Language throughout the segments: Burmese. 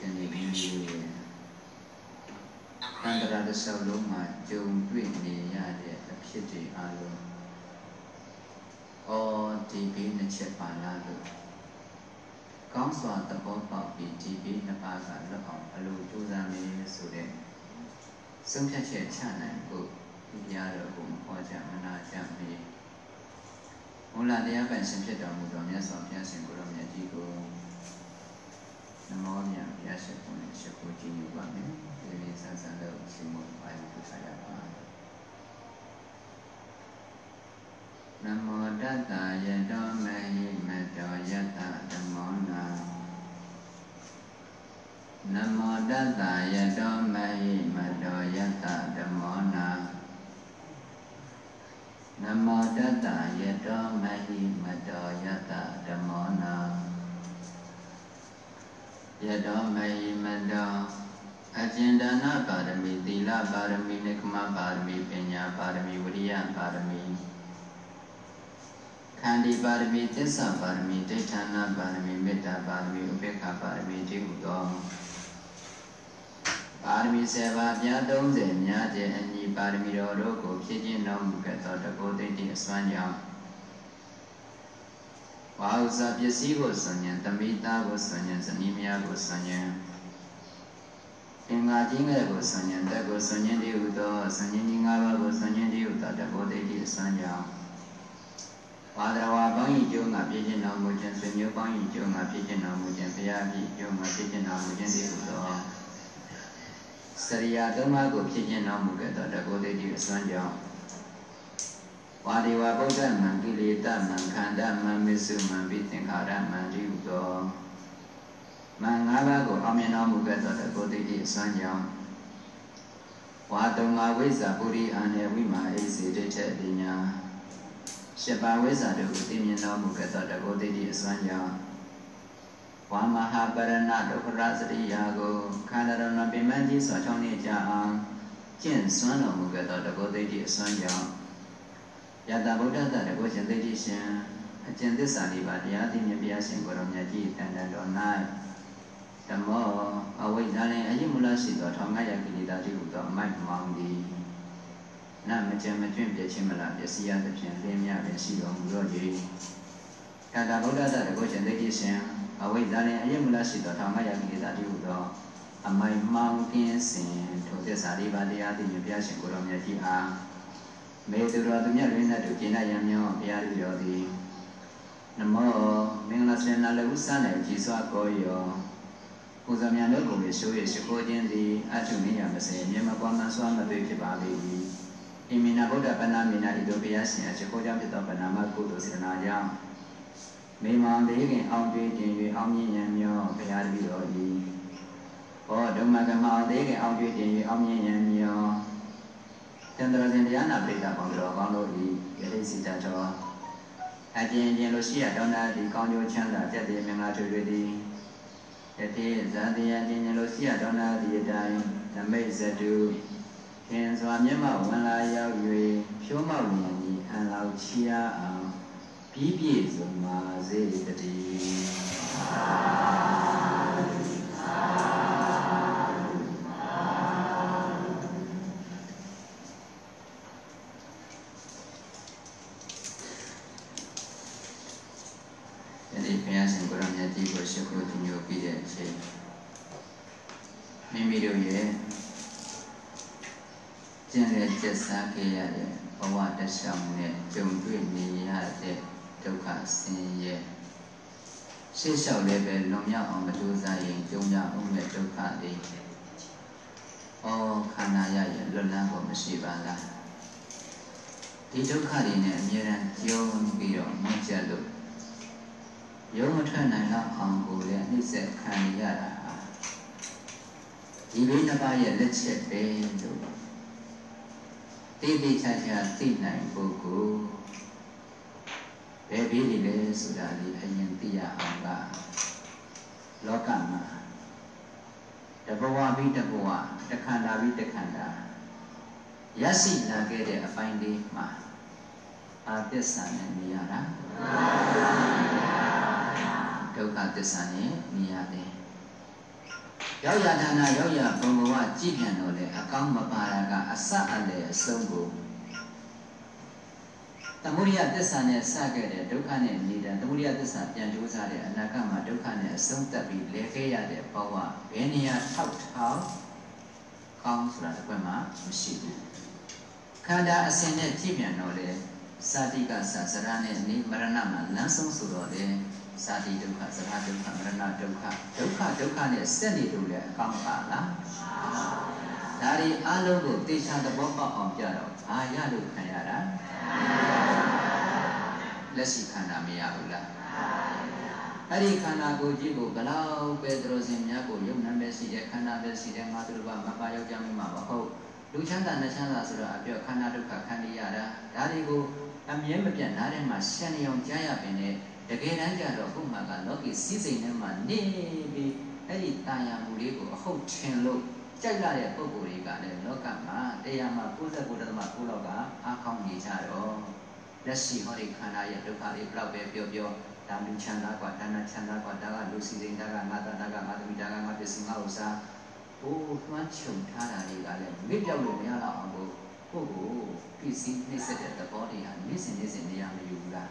ဒီနေ့ဒီအန္တရာတစ်စုံလုံးမှာကြုံတွေ့နေရတဲ့အဖြစ်တွေအလုံးအော်ဒီဘေးနှစ်ချက်ပါလားလို့ကောင်းစွာသဘောပေါက်ပြီးဒီဘေးနှစ်ပါးကလွတ်အောင်အလိုကြိုးစားနေဆိုတဲ့ဆုံးဖြတ်ချက်ချနိုင်ဖို့ဒီတရားတော်ကိုဟောကြားမနာကြမီမူလတရားပန်ရှင်ဖြစ်တော်မူသောမြတ်စွာဘုရားရှင်ကိုယ်တော်မြတ်ကြီးကို နမောမြတ်ဘုရားရှင်ကိုယ်နဲ့ရှိခိုးကြည်ညိုပါမယ်ဒီနေ့ဆန်းဆန်းလို့ရှင်မို့ပါရပြုထားရပါနမောတတ္တယတောမဟိမတောယတ္တဓမ္မောနာနမောတတ္တယတောမဟိမတောယတ္တဓမ္မောနာနမောတတ္တယတောမဟိမတောယတ္တဓမ္မောနာ ယတောမဟိမတောအကျဉ်ဒါနပါရမီသီလပါရမီနိကမပါရမီပညာပါရမီဝိရိယပါရမီခန္ဒီပါရမီသစ္စာပါရမီဒိဋ္ဌာနာပါရမီမေတ္တာပါရမီဥပေက္ခပါရမီတိဟုသောပါရမီ7ပါးပြား30များတဲ့အညီပါရမီတော်တို့ကိုဖြည့်ခြင်းတော်မူခဲ့သောတကောသိတိအစွမ်းကြောင့် ဝါဥစ္စာပစ္စည်းကိုဆွဉ္ဉံတမိသားကိုဆွဉ္ဉံဇနီးမယားကိုဆွဉ္ဉံအင်္ဂါကြီးငယ်ကိုဆွဉ္ဉံတက်ကိုဆွဉ္ဉံတည်ဟုသောဆွဉ္ဉံကြီး၅ပါးကိုဆွဉ္ဉံတည်ဟုသောတကောသိတိအစွမ်းကြောင့်ဝါဒဝါပေါင်းဤကျိုးငါပြည့်ခြင်းတော်မူခြင်းဆွေမျိုးပေါင်းဤကျိုးငါပြည့်ခြင်းတော်မူခြင်းဘုရားပြည့်ကျိုးငါပြည့်ခြင်းတော်မူခြင်းတည်ဟုသောစရိယာသုံးပါးကိုဖြစ်ခြင်းတော်မူခဲ့သောတကောတိတိအစွမ်းကြောင့် ဝါဒီဝဗုဒ္ဓမံကိလေသာမံခန္ဓာမံမစ္စုမံပိသင်္ခါရမံတိဟုသောမံ၅ပါးကိုအောင်မြင်တော်မူခဲ့သောတကောတိတိအစွမ်းကြောင့်ဝါတုံငါဝိဇ္ဇာပုရိအာနေဝိမာအိစေတိထေပညာရှစ်ပါးဝိဇ္ဇာတို့ကိုသိမြင်တော်မူခဲ့သောတကောတိတိအစွမ်းကြောင့်ဝါမဟာပရဏဒုက္ခရစရိယာကိုခန္ဓာတော်မှာပြမန်းကြီးစွာချောင်းနေကြအောင်ကျင့်စွမ်းတော်မူခဲ့သောတကောသိတိအစွမ်းကြောင့် ယတဗုဒ္ဓတတကောရှင်သိတိရှင်အကျင့်သစ္စာလေးပါးတရားသိမြင်ဘုရားရှင်ကိုရောမြတ်ကြီးတန်တန်တော်၌ဓမ္မောအဝိဇ္ဇာလင်အယိမူလရှိသောထောင်ငါရကိလေသာတိဟုသောအမိုက်မောင်သည်နမကြံမကျွင့်ပြချင်းမလားပစ္စည်းရသဖြင့်လင်းမြပင်ရှိတော်မူသော၏တတဗုဒ္ဓတတကောရှင်သိတိရှင်အဝိဇ္ဇာနှင့်အယိမူလရှိသောထာမယကိလေသာတိဟုသောအမိုင်မှောင်ကင်းစဉ်ထိုသစ္စာလေးပါးတရားသိမြင်ဘုရားရှင်ကိုယ်တော်မြတ်ကြီးအား မေတ္တတော်သူမြတ်တွင်နဲ့တူကျင့်ရံမြောဘုရားလူတော်သည်နမောမင်္ဂလာစေနာလဥစနဲ့ကြည်စွာကိုယောကိုယ်စမြတ်တို့ကိုရှိုးရရှိခိုးခြင်းသည်အထုမိညာမစေမြေမပေါ်မှစွာမသွေဖြစ်ပါလေ၏ဣမိနာဗုဒ္ဓပဏ္ဏမိနာဣတိဘုရားရှင်အရှိခိုးကြောင့်ဖြစ်သောပဏ္ဏမကုသိုလ်စေတနာကြောင့်မိမောင်လေးခင်အောင်တွေ့ခြင်း၍အောင်မြင်ရန်မျောဘုရားတပည့်တော်ဤဟောဓမ္မကမောင်လေးခင်အောင်တွေ့ခြင်း၍အောင်မြင်ရန်မျော တန်ត្រစဉ်တရားနာပိဋကပေါင်းတော်ကောင်းတို့ဤယတိစီတတော်အကျဉ်းချင်းလို့ရှိရတော်နာဒီကောင်းကျိုးချမ်းသာတက်တဲ့မင်္ဂလာတွေတွေသည်ယတိဇာတိယကျဉ်းချင်းလို့ရှိရတော်နာဒီအတိုင်းနမိတ်ဇတုခင်စွာမျက်မှောက်ဝင်လာရောက်၍ဖြိုးမောက်မြင်ကြီးအံလောက်ချီအားအောင်ပြီးပြည့်စုံပါစေတည်း ပြီးတဲ့အချိန်မိမိတို့ရဲ့ကျင့်တဲ့ကျက်စားခဲ့ရတဲ့ဘဝတခြားနဲ့ကြုံတွေ့နေရတဲ့ဒုက္ခဆင်းရဲရှေ့လျှောက်လည်းပဲလွန်မြောက်အောင်မကြိုးစားရင်ကြုံရအောင်မဲ့ဒုက္ခတွေဩခန္ဓာရရဲ့လွတ်လန်းဖို့မရှိပါလားဒီဒုက္ခတွေနဲ့အမြဲတမ်းကြုံပြီးတော့မြင့်ကျက်လို့ ရုံးမထွက်နိုင်တော့အောင်ကိုလည်းနှိစ္စခံရတာဟာဒီလိုတစ်ပါးရဲ့လက်ချက်ပဲလို့တိတိကျကျသိနိုင်ပုဂ္ဂိုလ်ဘယ်ပြီးနေလဲဆိုတာလေးအရင်သိရအောင်ကလောကမှာတဘဝပြီးတဘဝတခန္ဓာပြီးတခန္ဓာရရှိလာခဲ့တဲ့အပိုင်းလေးမှာအာသစ္စာနဲ့နေရတာ ဒုက္ခသစ္စာနဲ့နေရတယ်ရောက်ရဌာနရောက်ရဘုံဘဝကြည့်ပြန်တော့လေအကောင်းမပါရကအစအလယ်အဆုံးကိုသမုဒိယသစ္စာနဲ့စခဲ့တဲ့ဒုက္ခနဲ့နေတာသမုဒိယသစ္စာပြန်ကြိုးစားတဲ့အနာဂတ်မှာဒုက္ခနဲ့အဆုံးသတ်ပြီးလဲခဲ့ရတဲ့ဘဝဘယ်နေရာထောက်ထောက်ကောင်းဆိုတာတစ်ခွက်မှမရှိဘူးခန္ဓာအစဉ်နဲ့ကြည့်ပြန်တော့လေစာတိကစာစရနဲ့နိမရဏမှာလမ်းဆုံးဆိုတော့လေ စာတိဒုက္ခစရဒုက္ခမရဏဒုက္ခဒုက္ခဒုက္ခနဲ့ဆက်နေလို့လေအကောင်းပါလားဒါဒီအလုံးကိုတေချာသဘောပေါက်အောင်ပြတော့ဘာရလို့ခံရတာလက်ရှိခန္ဓာမရဘူးလားအဲ့ဒီခန္ဓာကိုယ်ကြီးကိုဘလောက်ပဲသူတော်စင်များကိုယုံနာပဲရှိတဲ့ခန္ဓာပဲရှိတဲ့ငါတို့ဘာမပါရောက်ကြမိမှာမဟုတ်လူချမ်းသာနဲ့ချမ်းသာဆိုတော့အပြောခန္ဓာဒုက္ခခန္တီးရတာဒါတွေကိုအမြဲမပြတ်နားထဲမှာရှင်းနေအောင်ကြားရပင်နဲ့ တကယ်တမ်းကျတော့ခုမှကလောကီစည်းစိမ်ထဲမှာနေပြီးအဲ့ဒီတာယာမှုလေးကိုအဟုတ်ထင်လို့ကြိုက်လာတဲ့ပုံကိုယ်တွေကလည်းလောကမှာတရားမှာ69.9လောက်ကအားကောင်းနေကြတော့လက်ရှိဟောဒီခန္ဓာရဲ့ဒုက္ခတွေဘလောက်ပဲပြောပြောဒါလူချမ်းသာกว่าဒါနချမ်းသာกว่าဒါကလူစီစိမ်ဒါကငါသားဒါကငါသမီးဒါကငါပစ္စည်းငါဥစ္စာဟိုသွမ်းချုံထားတာတွေကလည်းမစ်ပြောက်လို့မရတော့အောင်ကိုကိုယ့်ကိုပစ္စည်းနှိမ့်ဆက်တဲ့သဘောတရားနေ့စဉ်နေ့စဉ်နေရမယူဘူးလား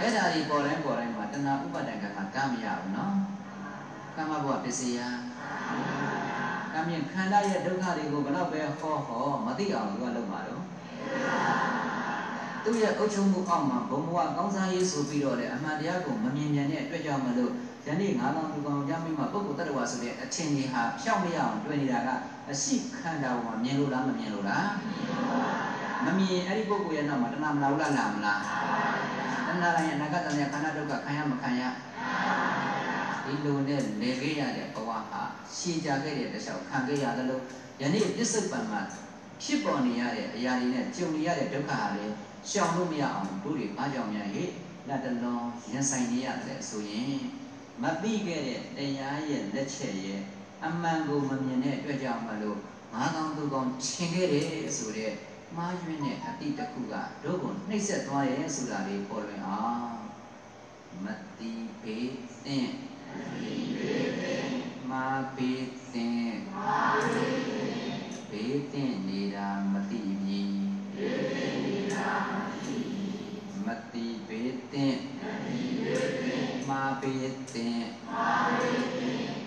အဲ့ဒါဒီပေါ်တိုင်းပေါ်တိုင်းမှာတဏှာဥပါဒံကမှာကမရဘူးနော်ကမ္မဘဝပစ္စယကမြင်ခန္ဓာရဲ့ဒုက္ခတွေကိုဘလောက်ပဲဟောဟောမသိအောင်လို့လုပ်မှာတော့သူ့ရဲ့အုပ်ချုပ်မှုအောက်မှာဘုံဘဝကောင်းစားရေးဆိုပြီးတော့လေအမှန်တရားကိုမမြင်မြန်တဲ့အတွက်ကြောင့်မလို့ယနေ့ငါးလောင်းသူကောင်ကြမိမှာပုဂ္ဂိုလ်တ attva ဆိုတဲ့အထင်ကြီးဟာဖြောက်မရအောင်တွေ့နေတာကအရှိခန္ဓာပေါ်မှာမြင်လို့လားမမြင်လို့လားမမြင်အဲ့ဒီပုဂ္ဂိုလ်ရဲ့နောက်မှာတဏှာမလာဘူးလားလာမလား တဏှာတိုင်းအနာဂတ်တန်ရဲ့ခန္ဓာဒုက္ခခံရမခံရဒီလိုနဲ့လေခဲ့ရတဲ့ဘဝဟာရှည်ကြခဲ့တဲ့တခြားခံခဲ့ရတယ်လို့ယနေ့ပြစ္ဆုတ်ပံမှာဖြစ်ပေါ်နေရတဲ့အရာတွေနဲ့ကြုံနေရတဲ့ဒုက္ခဟာလေရှောင်လို့မရအောင်တို့တွေအားကြောင့်များဟဲ့လက်တလုံးရင်ဆိုင်နေရတယ်ဆိုရင်မသိခဲ့တဲ့တရားရဲ့လက်ချက်ရဲ့အမှန်ကိုမမြင်တဲ့အတွက်ကြောင့်မလို့ငါးကောင်သူကောင်ထင်ခဲ့တယ်ဆိုတဲ့ မှားယွင်းတဲ့အတိတ်တစ်ခုကတို့ကိုနှိပ်စက်သွားတယ်ဆိုတာလေးပေါ်လွင်အောင်မတိပေသင်မာပေသင်ဘေးသင့်နေတာမတိပြီမတိဘေးသင့်မာပေသင်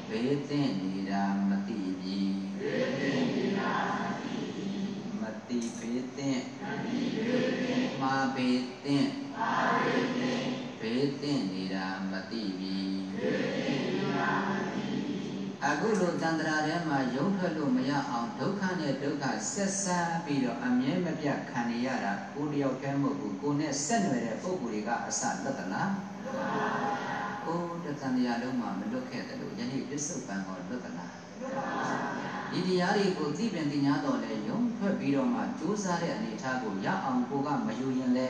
ဘေးသင့်နေတာမတိပြီ င့်မာပေသင့်ဘေးသင့်နေတာမတိပြီအခုလိုတန်ត្រာထဲမှာရုံထွက်လို့မရအောင်ဒုက္ခနဲ့ဒုက္ခဆက်ဆံပြီးတော့အမြဲမပြတ်ခံနေရတာကိုတယောက်တည်းမဟုတ်ဘူးကိုနဲ့ဆက်နွယ်တဲ့ပုံကိုယ်တွေကအစလွတ်သလားကိုတသံတရားလုံးမှာမလွတ်ခဲ့တယ်လို့ယနေ့ပြစ္ဆုတ်ပံဟောလွတ်သလား ဒီတရားတွေကိုသိပင်သိညာတော်လဲရုံထွက်ပြီးတော့မှကြိုးစားတဲ့အနေအထားကိုရအောင်ကိုကမယူရင်လဲ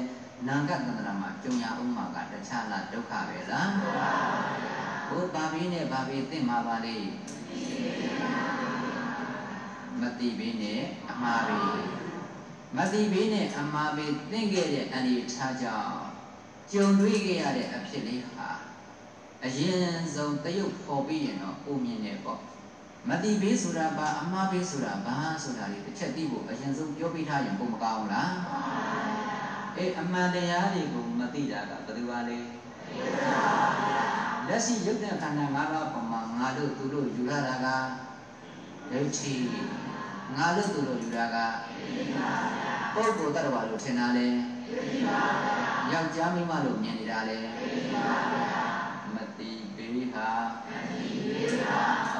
နာဂတ်တန္တရာမှာကြုံရအောင်မှာကတခြားလားဒုက္ခပဲလားဘုဘာဘီနဲ့ဘာဘီသိမှာပါလေမတိဘီနဲ့အမှားဘီမတိဘီနဲ့အမှားဘီသိခဲ့တဲ့အနေထားကြောင့်ကြုံတွေ့ခဲ့ရတဲ့အဖြစ်လေးဟာအရင်ဆုံးတရုပ်ပေါ်ပြီးရင်တော့ပုံမြင်နေပေါ့ မတိဘေးဆိုတာဘာအမှားဘေးဆိုတာဘာဆိုတာလေးတစ်ချက်သိဖို့အရင်ဆုံးပြောပြထားရင်ပုံမကောင်းလားအေးအမှန်တရားတွေကိုမသိတာကဘယ်သူပါလဲလက်ရှိရုပ်တဲ့ခန္ဓာ၅ပါးပေါ်မှာငါတို့သူတို့ယူရတာကဒိဋ္ဌိငါတို့သူတို့ယူတာကပုဂ္ဂိုလ်တ attva လို့ထင်တာလေယောက်ျားမိန်းမလို့မြင်နေတာလေမတိဘေးဟာ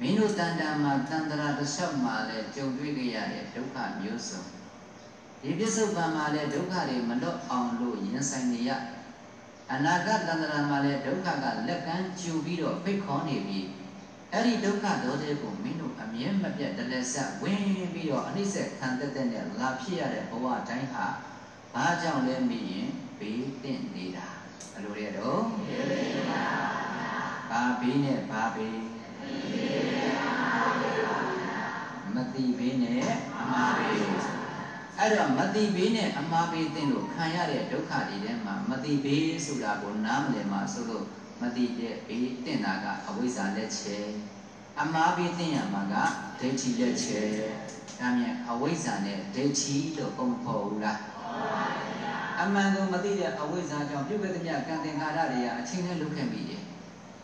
မင်းတို့တန်တန်မှာတန်တရာတစ်လျှောက်မှာလည်းကြုံတွေ့ကြရတဲ့ဒုက္ခမျိုးစုံဒီပြစ္ဆုတ်ပံမှာလည်းဒုက္ခတွေမလွတ်အောင်လို့ရင်ဆိုင်နေရအနာဂတ်တန္တရာမှာလည်းဒုက္ခကလက်ကမ်းကျူပြီးတော့ဖိတ်ခေါ်နေပြီးအဲ့ဒီဒုက္ခဒေါသကိုမင်းတို့အမြဲမပြတ်တလက်ဆက်ဝင်ပြီးတော့အနိစ္စခံတက်တဲ့နဲ့လာဖြစ်ရတဲ့ဘဝတိုင်းဟာဘာကြောင့်လဲမေးရင်ဘေးတင့်နေတာဘယ်လိုလဲတော့ဘာဘေးနဲ့ဘာဘေး မတိဘေးနဲ့အမှားဘေးအဲ့တော့မတိဘေးနဲ့အမှားဘေးတင်လို့ခံရတဲ့ဒုက္ခတွေထဲမှာမတိဘေးဆိုတာကိုနားမလည်မှဆိုလို့မတိတဲ့ဘေးတင်တာကအဝိဇ္ဇာလက်ချေအမှားဘေးတင်ရမှာကဒိဋ္ဌိလက်ချေဒါမြန်အဝိဇ္ဇာနဲ့ဒိဋ္ဌိလို့ပုံဖော်ဘူးလားအမှန်ကိုမသိတဲ့အဝိဇ္ဇာကြောင့်ပြုခဲ့သမျှကံသင်္ခါရတွေကအချင်းချင်းလုခဲ့မိတယ်။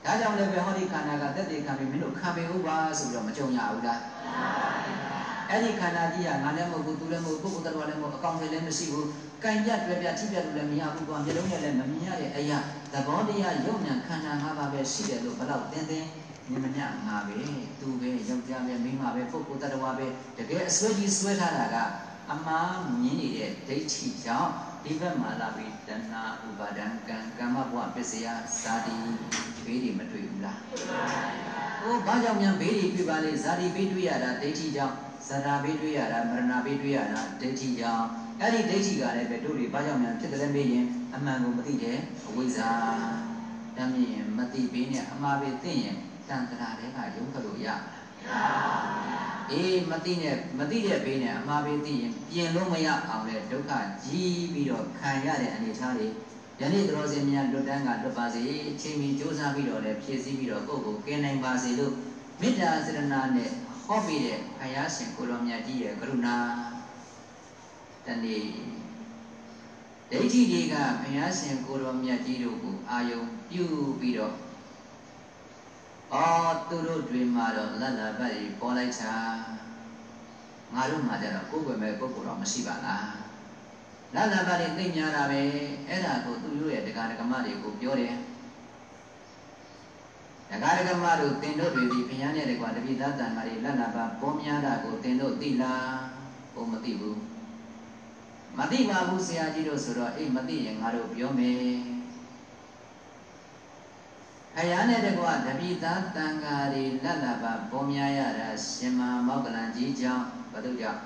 ဒါကြောင့်လည်းပဲဟောဒီခန္ဓာကတက်တည်ခံပြီးမင်းတို့ခံပေဥပါဆိုပြီးတော့မကြုံရဘူးလား။အဲ့ဒီခန္ဓာကြီးကငါလည်းမဟုတ်ဘူးသူလည်းမဟုတ်ဘူးပုဂ္ဂိုလ်တော်လည်းမဟုတ်အကောင်တွေလည်းမရှိဘူး။ကံပြတ်တွေ့ပြထိပြတ်လို့လည်းမရဘူးကွာမျိုးလုံးနဲ့လည်းမမြင်ရတဲ့အရာသဘောတရားယုံဉာဏ်ခန္ဓာ၅ပါးပဲရှိတယ်လို့ဘလောက်တင်းတင်းမြင်မမြငါပဲသူပဲယောက်ျားပဲမိန်းမပဲပုဂ္ဂိုလ်တ attva ပဲတကယ်အစွဲကြီးစွဲထားတာကအမှားမြင်နေတဲ့ဒိဋ္ဌိကြောင့် ဒီဘက်မှာလာပြီးတဏှာဥပါဒံကံကမ္မဘဝပစ္စယဇာတိဘေးတွေမတွေ့ဘူးလားဟိုဘာကြောင့်များဘေးတွေတွေ့ပါလဲဇာတိဘေးတွေ့ရတာဒိဋ္ဌိကြောင့်ဇရာဘေးတွေ့ရတာမရဏဘေးတွေ့ရတာဒိဋ္ဌိကြောင့်အဲ့ဒီဒိဋ္ဌိကလည်းပဲတို့တွေဘာကြောင့်များဖြစ်တယ်လဲမေးရင်အမှန်ကိုမသိတဲ့အဝိဇ္ဇာတမ်းမြင်မသိဘေးနဲ့အမှားဘေးသိရင်တန်တရာတွေကရုံးခလို့ရမလား အေးမသိနဲ့မသိတဲ့ဘေးနဲ့အမှားဘေးသိရင်ပြင်လို့မရအောင်လေဒုက္ခကြီးပြီးတော့ခံရတဲ့အနေအထားတွေယနေ့တော်စင်များလွတ်တန်းကလွတ်ပါစေချိန်မီစူးစမ်းပြီးတော့လည်းဖြည့်ဆည်းပြီးတော့ကိုယ့်ကိုကင်းနိုင်ပါစေလို့မေတ္တာစေတနာနဲ့ဟောပြီးတဲ့ဘုရားရှင်ကိုတော်မြတ်ကြီးရဲ့ကရုဏာတနေ့ဒိဋ္ဌိတွေကဘုရားရှင်ကိုတော်မြတ်ကြီးတို့ကိုအာယုံပြုပြီးတော့ အော်သူတို့တွေမှာတော့လတ်လာပတ်ကြီးပေါ်လိုက်ချာငါတို့မှာကြတော့ကိုယ်ွယ်မဲ့ပုဂ္ဂိုလ်တော့မရှိပါလားလတ်လာပတ်ကြီးသိညာတာပဲအဲ့ဒါကိုသူတို့ရဲ့တရားဓမ္မတွေကိုပြောတယ်တရားဓမ္မတို့သင်တို့တွေဒီဘုရားနဲ့တကွာတပိသတန်ဃာတွေလတ်လာပတ်ပေါ်များတာကိုသင်တို့သိလားဘုံမသိဘူးမသိပါဘူးဆရာကြီးတို့ဆိုတော့အေးမသိရင်ငါတို့ပြောမယ် အရာနဲ့တကွတပိသားတန်ဃာတွေလက်လာပါပေါ်များရတာရှင်မမောက္ကလံကြီးကြောင့်ဘု து ကြောင့်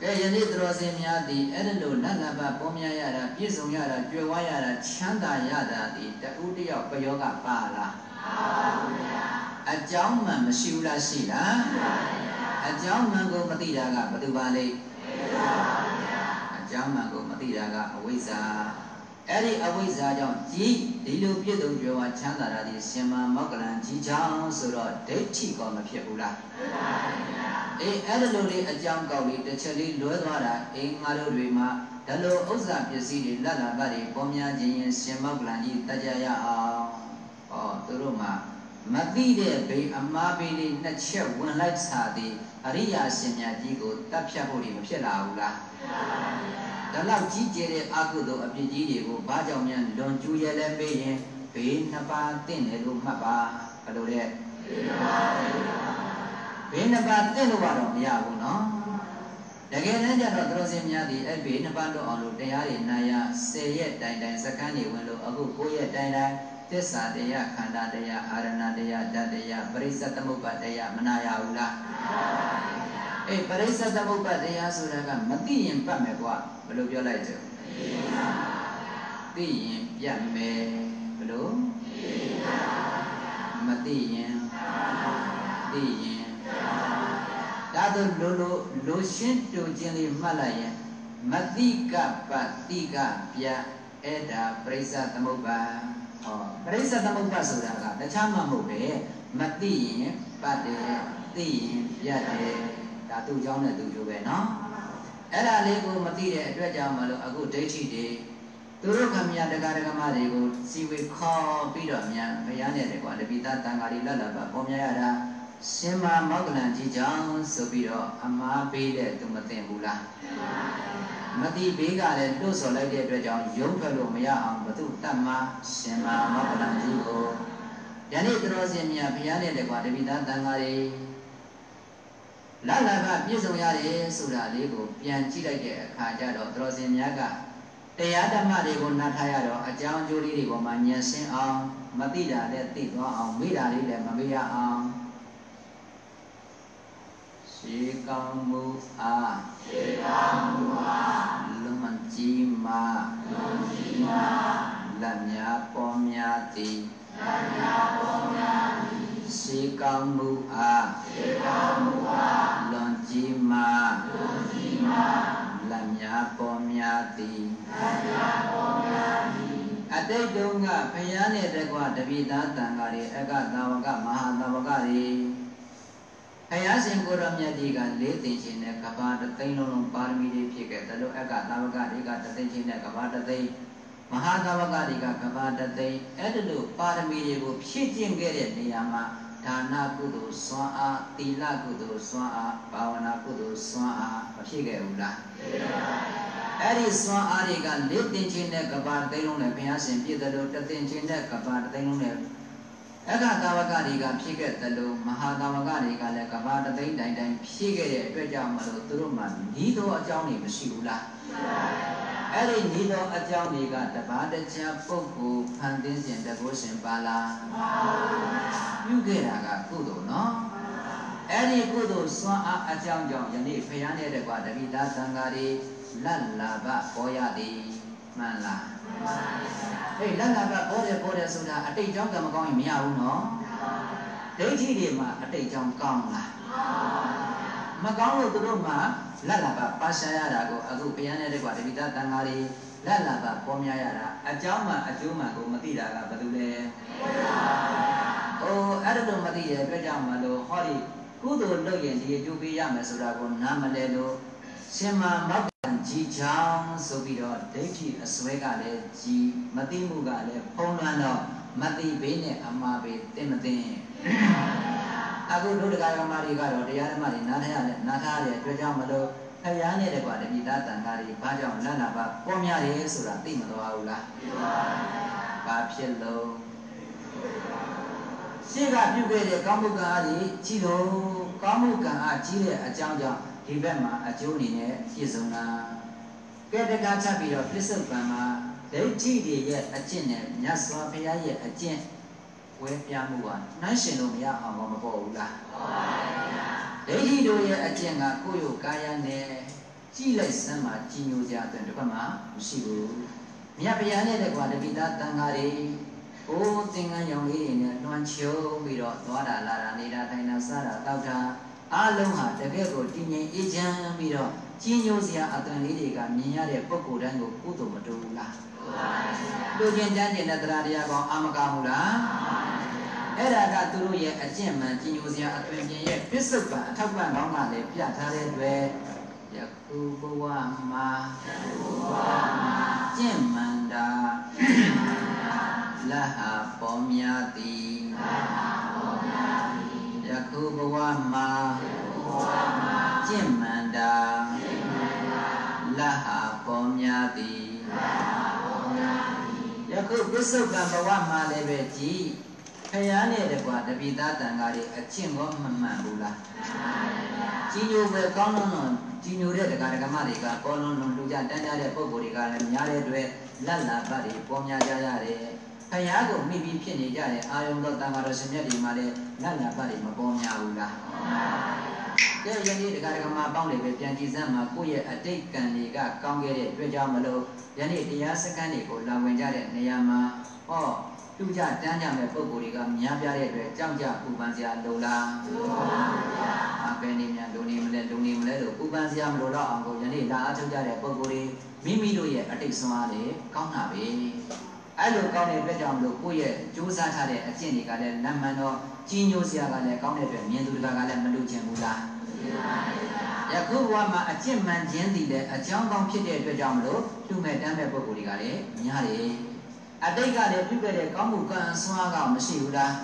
ကဲယနေ့သတော်စင်များသည်အဲ့ဒီလိုလက်လာပါပေါ်များရတာပြည့်စုံရတာကြွယ်ဝရတာချမ်းသာရတာသည်တဦးတယောက်ပယောကပါလားပါပါဗျာအကြောင်းမှန်မရှိဘူးလားရှိလားပါဗျာအကြောင်းမှန်ကိုမသိတာကဘယ်သူပါလဲပါဗျာအကြောင်းမှန်ကိုမသိတာကအဝိဇ္ဇာ အဲ့ဒီအဝိဇ္ဇာကြောင့်ကြီးဒီလိုပြည့်စုံကြွယ်ဝချမ်းသာတာဒီရှင်မမောက္ကလံကြီးကြောင့်ဆိုတော့ဒိဋ္ဌိကောမဖြစ်ဘူးလားဖြစ်ပါဗျာအေးအဲ့ဒီလိုလေးအကြောင်းကောက်လေးတစ်ချက်လေးလွဲသွားတာအင်းငါတို့တွေမှာဒါလိုဥစ္စာပစ္စည်းတွေလက်လာကတွေပေါ်များခြင်းရင်ရှင်မောက္ကလံကြီးတကြရအောင်ဟောသူတို့မှာမသိတဲ့ဘေးအမားဘေးလေးနှစ်ချက်ဝင်လိုက်စာသည်အရိယာရှင်မြတ်ကြီးကိုတတ်ဖြတ်ဖို့မဖြစ်လာဘူးလားဖြစ်ပါဗျာ ဒါလောက်ကြီးကျယ်တဲ့အကုသိုလ်အပြစ်ကြီးတွေကိုဘာကြောင့်များလွန်ကျူးရဲလဲမေးရင်ဘေးနှစ်ပါးတင့်တယ်လို့မှတ်ပါဘယ်လိုလဲဘေးနှစ်ပါးတင့်လို့တော့မရဘူးနော်တကယ်တမ်းကျတော့သရစင်များဒီအဲ့ဘေးနှစ်ပါးတော့အောင်လို့တရားတွေနာရ10ရက်တိုင်တိုင်စကန်းတွေဝင်လို့အခု9ရက်တိုင်တိုင်သစ္စာတရားခန္ဓာတရားအာရဏတရားဓာတ်တရားပရိစ္ဆေသမုပ္ပါတရားမနာရဘူးလား အေးပရိစ္ဆေသမုပ္ပါတရားဆိုတာကမသိရင်ပတ်မယ်ကွာဘယ်လိုပြောလိုက်ကြသိရင်ပြတ်မယ်ဘယ်လိုမသိရင်သိရင်ဒါဆိုလိုလိုလိုရှင်းတူခြင်းလေးမှတ်လိုက်ရင်မတိကပတိကပြအဲ့ဒါပရိစ္ဆေသမုပ္ပါဟောပရိစ္ဆေသမုပ္ပါဆိုတာကတခြားမှမဟုတ်ပဲမသိရင်ပတ်တယ်သိရင်ပြတ်တယ် ဒါသူ့เจ้าနဲ့သူ့ကျိုးပဲเนาะအဲ့ဒါလေးကိုမသိတဲ့အတွက်ကြောင့်မလို့အခုဒိဋ္ဌိတွေသူတို့ခမရတရားဓမ္မတွေကိုစီဝေခေါ်ပြီးတော့မြန်ဘုရားနဲ့တကွာတပိသတန်ဃာတွေလက်လာပါပေါ်များရတာရှင်မမောက္ကလံကြီးကြောင့်ဆိုပြီးတော့အမားပေးတဲ့သူမသိဘူးလားမတိဘေးကလည်းတွတ်ဆော်လိုက်တဲ့အတွက်ကြောင့်ယုံထွက်လို့မရအောင်ဘသူတတ်မှရှင်မမောက္ကလံကြီးကိုယနေ့တော်စင်မြတ်ဘုရားနဲ့တကွာတပိသတန်ဃာတွေ လလကပြည့်စုံရတယ်ဆိုတာလေးကိုပြန်ကြည့်လိုက်တဲ့အခါကျတော့သရောစင်များကတရားဓမ္မတွေကိုနားထားရတော့အကြောင်းအကျိုးလေးတွေပေါ်မှာဉာဏ်ရှင်းအောင်မသိတာလည်းသိသွားအောင်မေ့တာလေးလည်းမမေ့ရအောင်ရှိကောင်းမှုအားရှိကောင်းမှုအားလွန်ကြီးမာလွန်ကြီးမာလက်များပေါ်များသည်လက်များပေါ်များသည်ရှိကောင်းမှုအားရှိကောင်းမှုအားလွန် ကြီးမာလွန်ကြီးမာလက်များပေါ်များသည်လက်များပေါ်များသည်အတိတ်တုန်းကဘုရားနဲ့တကွတပိသားတန်ဃာတွေအကသာဝကမဟာသာဝကတွေဘုရားရှင်ကိုရောမြတ်ကြီးကလေးသိင်ရှင်နဲ့ကဘာတသိန်းလုံးလုံးပါရမီတွေဖြစ်ခဲ့တယ်လို့အကသာဝကတွေကတသိန်းရှင်နဲ့ကဘာတသိန်းမဟာသာဝကတွေကကဘာတသိန်းအဲ့ဒါလို့ပါရမီတွေကိုဖြည့်ကျင့်ခဲ့တဲ့နေရာမှာ ဒါနကုသိုလ်စွမ်းအားသီလကုသိုလ်စွမ်းအားဘာဝနာကုသိုလ်စွမ်းအားမဖြစ်ခဲ့ဘူးလားဖြစ်ပါဘူးအဲ့ဒီစွမ်းအားတွေကလေးတင်ချင်းနဲ့ကဘာသိန်းလုံးနဲ့ဘုရားရှင်ပြည့်တယ်လို့တသိန်းချင်းနဲ့ကဘာသိန်းလုံးနဲ့အခါသာဝကတွေကဖြစ်ခဲ့တယ်လို့မဟာသာဝကတွေကလည်းကဘာတသိန်းတိုင်းတိုင်းဖြစ်ခဲ့တဲ့အတွက်ကြောင့်မလို့သူတို့မှဤသောအကြောင်းတွေမရှိဘူးလားမရှိပါဘူး အဲ့ဒီဤသောအကြောင်းတွေကတပါးတချာပုဂ္ဂိုလ်ဖန်သင်းစဉ်တကုရှင်ပါလားမဟုတ်ဘူးပြုခဲ့တာကကုသိုလ်နော်အဲ့ဒီကုသိုလ်စွမ်းအားအကြောင်းကြောင့်ယနေ့ဖျားနေတဲ့ကွာတပိသားသံဃာတွေလတ်လာဘပေါ်ရသည်မှန်လားမှန်ပါဗျာဟေးလတ်လာဘပေါ်တယ်ပေါ်တယ်ဆိုတာအတိတ်ကြောင့်ကမကောင်းရင်မရဘူးနော်ဒိဋ္ဌိတွေမှာအတိတ်ကြောင့်ကောင်းလားမကောင်းလို့သူတို့မှ လက်လာပါပါရှာရတာကိုအခုဘုရားနဲ့တကွာတပိသတန်ဃာတွေလက်လာပါပေါ်များရတာအကြောင်းမှအကျိုးမှကိုမသိတာကဘာလို့လဲ။အိုးအဲ့ဒါတော့မသိရတဲ့အတွက်ကြောင့်မလို့ဟောဒီကုသိုလ်လုပ်ရင်ဒီအကျိုးပေးရမယ်ဆိုတာကိုနားမလဲလို့ရှင်မမောက်တန်ကြီးချောင်းဆိုပြီးတော့ဒိဋ္ဌိအစွဲကလည်းကြီးမသိမှုကလည်းဖုံးလွှမ်းတော့မသိဘေးနဲ့အမှားဘေးတင့်မသိ။ အခုတို့တရားဓမ္မတွေကတော့တရားဓမ္မတွေနားထားရတယ်နားထားရတဲ့အတွက်ကြောင့်မလို့ဖျားနဲ့တကွာတပိသားတန်တာတွေဘာကြောင့်လတ်လာပါပေါ်များတယ်ဆိုတာသိမသွားဘူးလားသိပါပါဘာဖြစ်လို့ရှေ့ကပြုခဲ့တဲ့ကောင်းမှုကံအားကြီးကြီးလို့ကောင်းမှုကံအားကြီးတဲ့အကြောင်းကြောင့်ဒီဘက်မှာအကျိုးအနေနဲ့ပြည့်စုံတာကဲတကားချက်ပြီးတော့ပြစ္ဆုတ်ပံမှာဒိဋ္ဌိတွေရဲ့အကျင့်နဲ့မြတ်စွာဘုရားရဲ့အကျင့် ဝဲပြမှုကနှိုင်းရှင်လို့မရအောင်မပေါ်ဘူးလားမှန်ပါဗျာဒိဋ္ဌိတို့ရဲ့အကျင့်ကကိုယ့်ရုပ်ကာယနဲ့ကြည့်လိုက်စမ်းမှကြီးညိုကြတဲ့တစ်ခါမှမရှိဘူးမြတ်ဗျာနဲ့တကွာတပိသားတန်ဃာတွေဟိုးသင်္ကန်းရောင်လေးတွေနဲ့လွှမ်းချုံပြီးတော့သွားတာလာတာနေတာထိုင်တာစားတာတောက်တာအလုံးဟာတကယ့်ကိုတည်ငြိမ်အေးချမ်းပြီးတော့ကြီးညိုစရာအသွင်လေးတွေကမြင်ရတဲ့ပုံကိုယ်တိုင်းကိုကုသိုလ်မတူဘူးလားတူချင်းတန်းကျင်တဲ့တရားတရားကောင်အာမကမှုလားအဲ့ ဒါကသူတို့ရဲ့အကျင့်မှန်ကြီးညိုစရာအသွင်ပြင်ရဲ့ပစ္စုပန်အထောက်ပံ့ကောင်းတာလည်းပြထားတဲ့အတွက်ယခုဘဝမှာယခုဘဝမှာကျင့်မှန်တာလဟပေါ်များသည်လဟပေါ်များသည်ယခုဘဝမှာယခုဘဝမှာကျင့်မှန်တာကျင့်မှန်တာလဟပေါ်များသည်လဟပေါ်များသည်ယခုပစ္စုပန်ဘဝမှာလည်းပဲကြည် ဖယားနဲ့တကွာတပိသားတန်ဃာတွေအချင်းကောမမှန်ဘူးလားမှန်ပါဗျာကြီးညိုပဲကောင်းလုံးလုံးကြီးညိုတဲ့ဒကာဒကမတွေကကောလုံးလုံးလူကြတန်းကြတဲ့ပုံကိုယ်တွေကလည်းများတဲ့အတွက်လက်လာပတ်တွေပေါ်များကြရတယ်ဖယားကိုမိပြီးဖြစ်နေကြတဲ့အာယုံတော်တန်ဃာတော်ရှင်မြတ်တွေမှာလည်းလက်လာပတ်တွေမပေါ်များဘူးလားမှန်ပါဗျာတဲ့ယနေ့ဒကာဒကမပေါင်းတွေပဲပြန်ကြည်စမ်းမှာကိုယ့်ရဲ့အတိတ်ကံတွေကကောင်းခဲ့တဲ့အတွက်ကြောင့်မလို့ယနေ့တရားစခန်းတွေကိုလာဝင်ကြတဲ့နေရာမှာဟော ပြုကြတန်းကြမဲ့ပုံကိုယ်တွေကများပြားတဲ့အတွက်ကြောက်ကြပူပန်စရာလိုလားလိုပါဗျာအပဲနေမြန်လူနေမလဲလူနေမလဲလို့ပူပန်စရာမလိုတော့အောင်ကိုယနေ့လာအားထုတ်ကြတဲ့ပုံကိုယ်တွေမိမိတို့ရဲ့အတိတ်ဆွမ်းအားတွေကောင်းတာပဲအဲ့လိုကောင်းတဲ့အတွက်ကြောင့်မလို့ကိုယ့်ရဲ့စူးစမ်းထားတဲ့အကျင့်တွေကလည်းလက်မှန်တော့ကြီးညိုစရာကလည်းကောင်းတဲ့အတွက်မြင်သူတွေကလည်းမလူချင်ဘူးလားယခုဘဝမှာအကျင့်မှန်ခြင်းသည်လည်းအကြောင်းကောင်းဖြစ်တဲ့အတွက်ကြောင့်မလို့လူမဲ့တမ်းတဲ့ပုဂ္ဂိုလ်တွေကလည်းများတယ် အတိတ်ကလည်းပြုခဲ့တဲ့ကောင်းမှုကံအစွမ်းကမရှိဘူးလား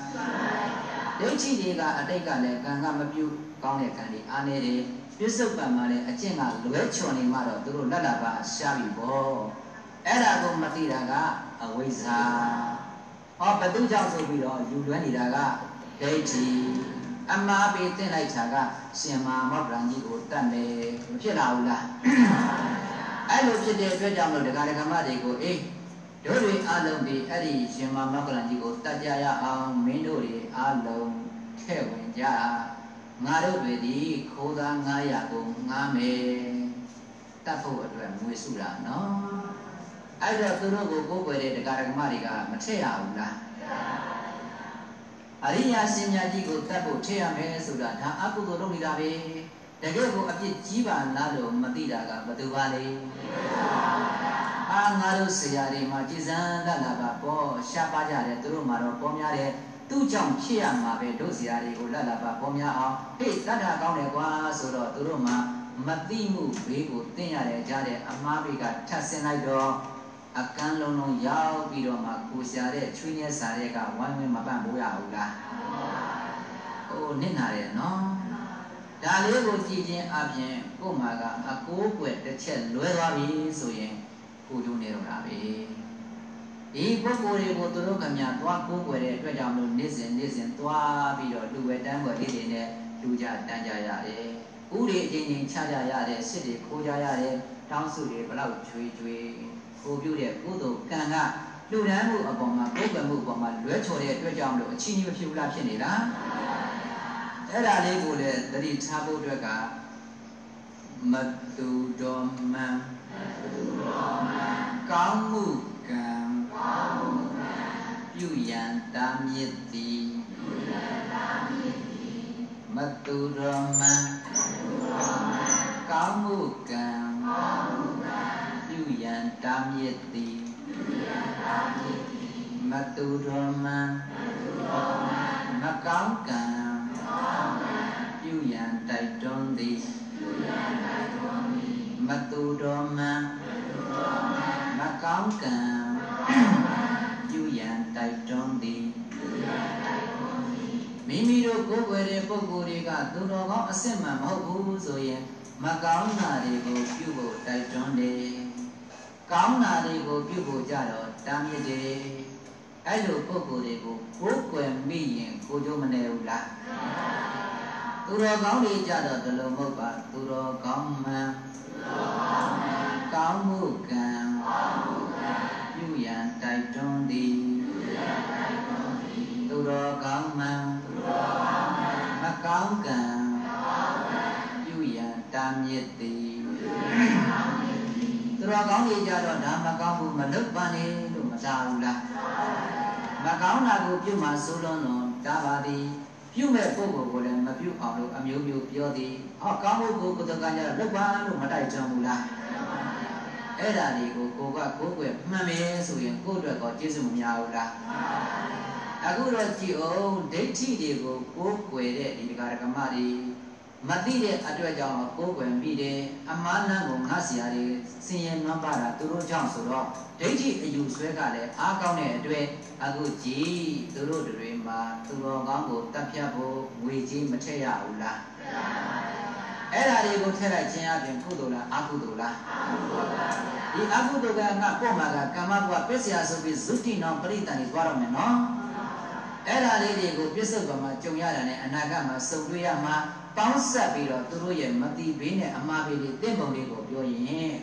ဒိဋ္ဌိတွေကအတိတ်ကလည်းကံကမပြုကောင်းတဲ့ကံတွေအားနေတယ်ပြစ္ဆုတ်ပံမှာလည်းအကျင့်ကလွဲချွန်နေမှတော့သူတို့လက်လာပါရှားပြီပေါ့အဲ့ဒါကိုမသိတာကအဝိဇ္ဇာဟောဘသူကြောင့်ဆိုပြီးတော့ယူလွဲနေတာကဒိဋ္ဌိအမှားပေးတင်လိုက်တာကရှင်မာမောက္ကရန်ကြီးကိုတတ်တယ်မဖြစ်လာဘူးလားအဲ့လိုဖြစ်တဲ့အတွက်ကြောင့်လို့ဒကာဒကမတွေကိုအေး တို့တွေအလုံးဒီအဲ့ဒီရှင်မမောကလန်ကြီးကိုတတ်ကြရအောင်မင်းတို့တွေအလုံးထဲ့ဝင်ကြငါတို့တွေဒီခိုးသား900ကိုငားမယ်တတ်ဖို့အတွက်ငွေစုတာနော်အဲ့တော့သူတို့ကိုကိုးကွယ်တဲ့တရားဓမ္မတွေကမထည့်ရဘူးလားအရိယာရှင်မြတ်ကြီးကိုတတ်ဖို့ထည့်ရမယ်ဆိုတာဒါအကုသိုလ်လုပ်နေတာပဲတကယ်ကိုအပြစ်ကြီးပါလားလို့မသိတာကဘယ်သူပါလဲ အာငါတို့ဆရာတွေမှာကြည်စံတတ်လာပါပေါ့ရှားပါကြတယ်သူတို့မှာတော့ပေါ်များတယ်သူ့ကြောင့်ဖြစ်ရမှာပဲတို့ဆရာတွေကိုလက်လာပါပေါ်များအောင်ဟေ့တတ်တာကောင်းတယ်ကွာဆိုတော့သူတို့မှာမသိမှုဘေးကိုသိရတယ်ကြားတယ်အမားဘေးကထပ်ဆင်းလိုက်တော့အကန်းလုံးလုံးရောက်ပြီးတော့မှကိုရှာတဲ့ချွေးညက်စာတဲ့ကဝိုင်းဝန်းမပန့်ဖို့ရဘူးလားဟိုနစ်နာတယ်နော်ဒါလေးကိုကြည်ချင်းအပြင်ကို့မှာကအကိုးကွယ်တစ်ချက်လွဲသွားပြီဆိုရင် ကိုကျိုးနေတော့တာပဲဒီပုဂ္ဂိုလ်တွေကိုသူတို့ကမြသွားကိုးကွယ်တဲ့အတွက်ကြောင့်မလို့နေ့စဉ်နေ့စဉ်သွားပြီးတော့လူဝဲတန်းွယ်လေးတွေနဲ့လူကြတန်းကြရတယ်ဥတွေအချင်းချင်းချကြရတယ်စစ်တွေခိုးကြရတယ်တောင်းစုတွေဘလောက်ချွေချွေကိုပြုတဲ့ကုသိုလ်ကံကလူတန်းမှုအပေါ်မှာကိုယ်ကံမှုအပေါ်မှာလွဲချော်တဲ့အတွက်ကြောင့်မလို့အချင်းကြီးမဖြစ်ဘူးလားဖြစ်နေတာအဲ့ဒါလေးကိုလည်းတတိထားဖို့အတွက်ကမတူတော်မှန် ကောင်းမှုကံပြုရန်တာမြစ်သည်မတူတော်မှန်ကောင်းမှုကံပြုရန်တာမြစ်သည်မတူတော်မှန်မကောင်း ကံပြုရန်တိုက်တွန်းသည်မတူတော်မှန်မကောင်းကံပြုရန်တိုက်တွန်းသည်မိမိတို့ကိုယ်ွယ်တဲ့ပုဂ္ဂိုလ်တွေကသူတော်ကောင်းအစစ်မှန်မဟုတ်ဘူးဆိုရင်မကောင်းတာတွေကိုပြုဖို့တိုက်တွန်းတယ်ကောင်းတာတွေကိုပြုဖို့ကြတော့တားမြစ်တယ်အဲ့လိုပုဂ္ဂိုလ်တွေကိုကိုယ်ွယ်မိရင်ကိုကြိုးမနေဘူးလားသူတော်ကောင်းတွေကြတော့ဒီလိုမဟုတ်ပါသူတော်ကောင်းမှန်ကောင်းမှုကံ ပြုရန်တိုက်တွန်းသည်သူတော်ကောင်းမှန်မကောင်းကံပြုရန်တာမြစ်သည်သူတော်ကောင်းတွေကြတော့ဒါမကောင်းဘူးမလုပ်ပါနဲ့လို့မတားဘူးလားမကောင်းတာကိုပြုမှဆိုလို့တော့ဒါပါသည်ပြုမဲ့ပုဂ္ဂိုလ်ကိုလည်းမပြုအောင်လို့အမျိုးမျိုးပြောသည်ဟောကောင်းမှုကိုကိုယ်တကကြတော့လုပ်ပါလို့မတိုက်ကြဘူးလား အဲ့ဒါတွေကိုကိုကကိုယ်ွယ်မှန်မယ်ဆိုရင်ကိုယ့်အတွက်တော့ကျေးဇူးမများဘူးလားအခုတော့ကြည်အောင်ဒိဋ္ဌိတွေကိုကိုယ်ွယ်တဲ့ဒီကရကမတွေမသိတဲ့အတွက်ကြောင့်ကိုယ်ွယ်မိတယ်အမားလန်းကိုငါဆရာတွေစင်ရင်နွမ်းပါတာသူတို့ကြောင့်ဆိုတော့ဒိဋ္ဌိအယူဆွဲကလည်းအားကောင်းတဲ့အတွက်အခုကြည်သူတို့တွေမှာသူတော်ကောင်းကိုတတ်ဖြတ်ဖို့ငွေကြီးမထည့်ရဘူးလား အဲ့ဒါတွေကိုထည့်လိုက်ခြင်းအပြင်ကုသိုလ်လားအကုသိုလ်လားဒီအကုသိုလ်ကငါကို့မှာကကမ္မဘုရားပစ္စယဆိုပြီးဇုတိနောပရိတန်ကြီးသွားတော့မယ်နော်အဲ့ဒါလေးတွေကိုပြစ္ဆုတ်ကမှာကြုံရတာနဲ့အနာဂတ်မှာစုံတွေ့ရမှာပေါင်းဆက်ပြီးတော့သူတို့ရဲ့မတိဘေးနဲ့အမှားဘေးတွေတင့်ပုံလေးကိုပြောရင်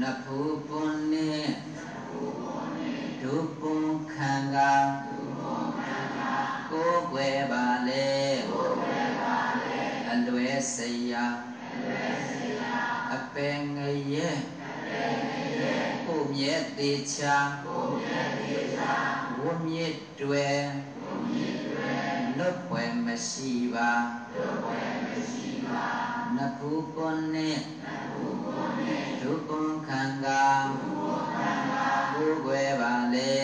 နဖူပွန်နဲ့ဒုပွန်ခံကကိုယ်ွယ်ပါလေအ လွယ်စရာအပင်ငရဲ့ကိုမြဲသေးချာဝမြစ်တွေလွတ်ွယ်မရှိပါနဖူပွန်နဲ့ဒုပွန်ခံကကိုယ်ွယ်ပါလေ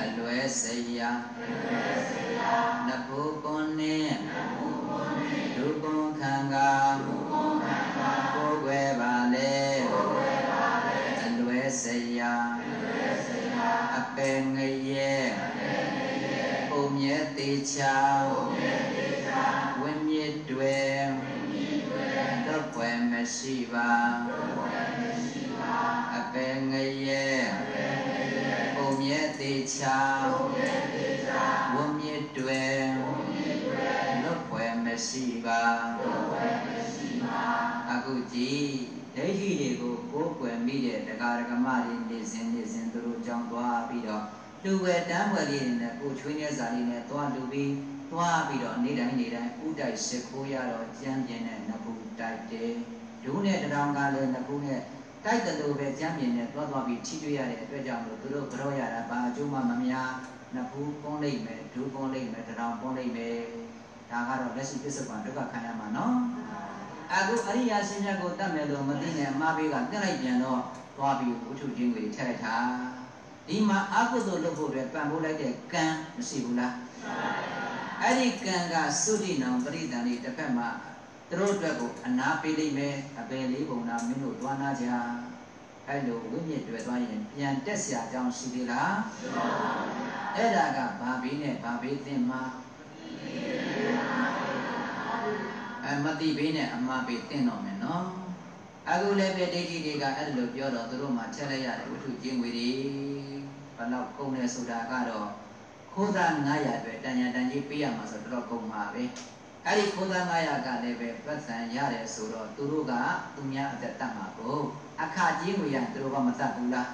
အလွယ်စရာနဖူပွန်နဲ့ ဒုပွန်ခံကကိုယ်ွယ်ပါလေအလွယ်စရာအပင်ငရဲ့ပုံမြဲသေးချာဝင်းမြစ်တွေတော့ွယ်မရှိပါအပင်ငရဲ့ပုံမြဲသေးချာ မရှိပါအခုကြည့်ဒိဋ္ဌိတွေကိုကိုးကွယ်မိတဲ့တရားဓမ္မတွေနေစဉ်နေစဉ်သူတို့ကြောင်းသွားပြီးတော့လူဝဲတန်းဝဲလေးနဲ့ကိုချွေးနေစာလေးနဲ့သွားလူပြီးသွားပြီးတော့နေတိုင်းနေတိုင်းဥတိုက်ရှ िख ိုးရတော့ကြမ်းပြင်းတဲ့နဘူးတိုက်တယ်ဒုနဲ့တရောင်ကလည်းနဘူးနဲ့တိုက်တယ်လို့ပဲကြမ်းပြင်းနဲ့သွားသွားပြီးထိတွေ့ရတဲ့အတွက်ကြောင့်လို့သူတို့ကြောရတာဘာအကျိုးမှမများနဘူးပွန်းလိုက်မယ်ဒုပွန်းလိုက်မယ်တရောင်ပွန်းလိုက်မယ် ဒါကတော့လက်ရှိပြစ္ဆုတ်ပံဒုက္ခခံရမှာနော်အခုအရိယာရှင်မြတ်ကိုတတ်မယ်လို့မသိနဲ့အမှားပေးကတက်လိုက်ပြန်တော့သွားပြီးဝိထုချင်းကိုထည့်လိုက်တာဒီမှာအကုသိုလ်လုပ်ဖို့အတွက်ပံ့ပိုးလိုက်တဲ့ကံမရှိဘူးလားအဲ့ဒီကံကသုတိနောင်ပရိသန်တွေတစ်ဖက်မှာသူတို့အတွက်ကိုအနာပေးလိုက်မယ်အပယ်လေးပုံနာမင်းတို့သွားနာကြအဲ့လိုဝိညာဉ်တွေသွားရင်ပြန်တက်စရာအကြောင်းရှိသေးလားရှိပါဘူးအဲ့ဒါကဘာဘေးနဲ့ဘာဘေးသင်မှာ အမတိဘေးနဲ့အမှားဘေးသင်တော့မယ်နော်အခုလည်းပဲဒိဋ္ဌိတွေကအဲ့လိုပြောတော့သူတို့မှချက်လိုက်ရတယ်ဝိထုကျင်းဝေတွေဘလောက်ကုန်လဲဆိုတာကတော့ခိုးသား900အတွက်တန်ညာတန်ကြီးပေးရမှာဆိုတော့တော်တော်ကုန်ပါပဲအဲ့ဒီခိုးသား900ကလည်းပဲပတ်စံရတယ်ဆိုတော့သူတို့ကသူများအသက်တတ်မှာကိုအခကျင်းဝေရသူတို့ကမတတ်ဘူးလား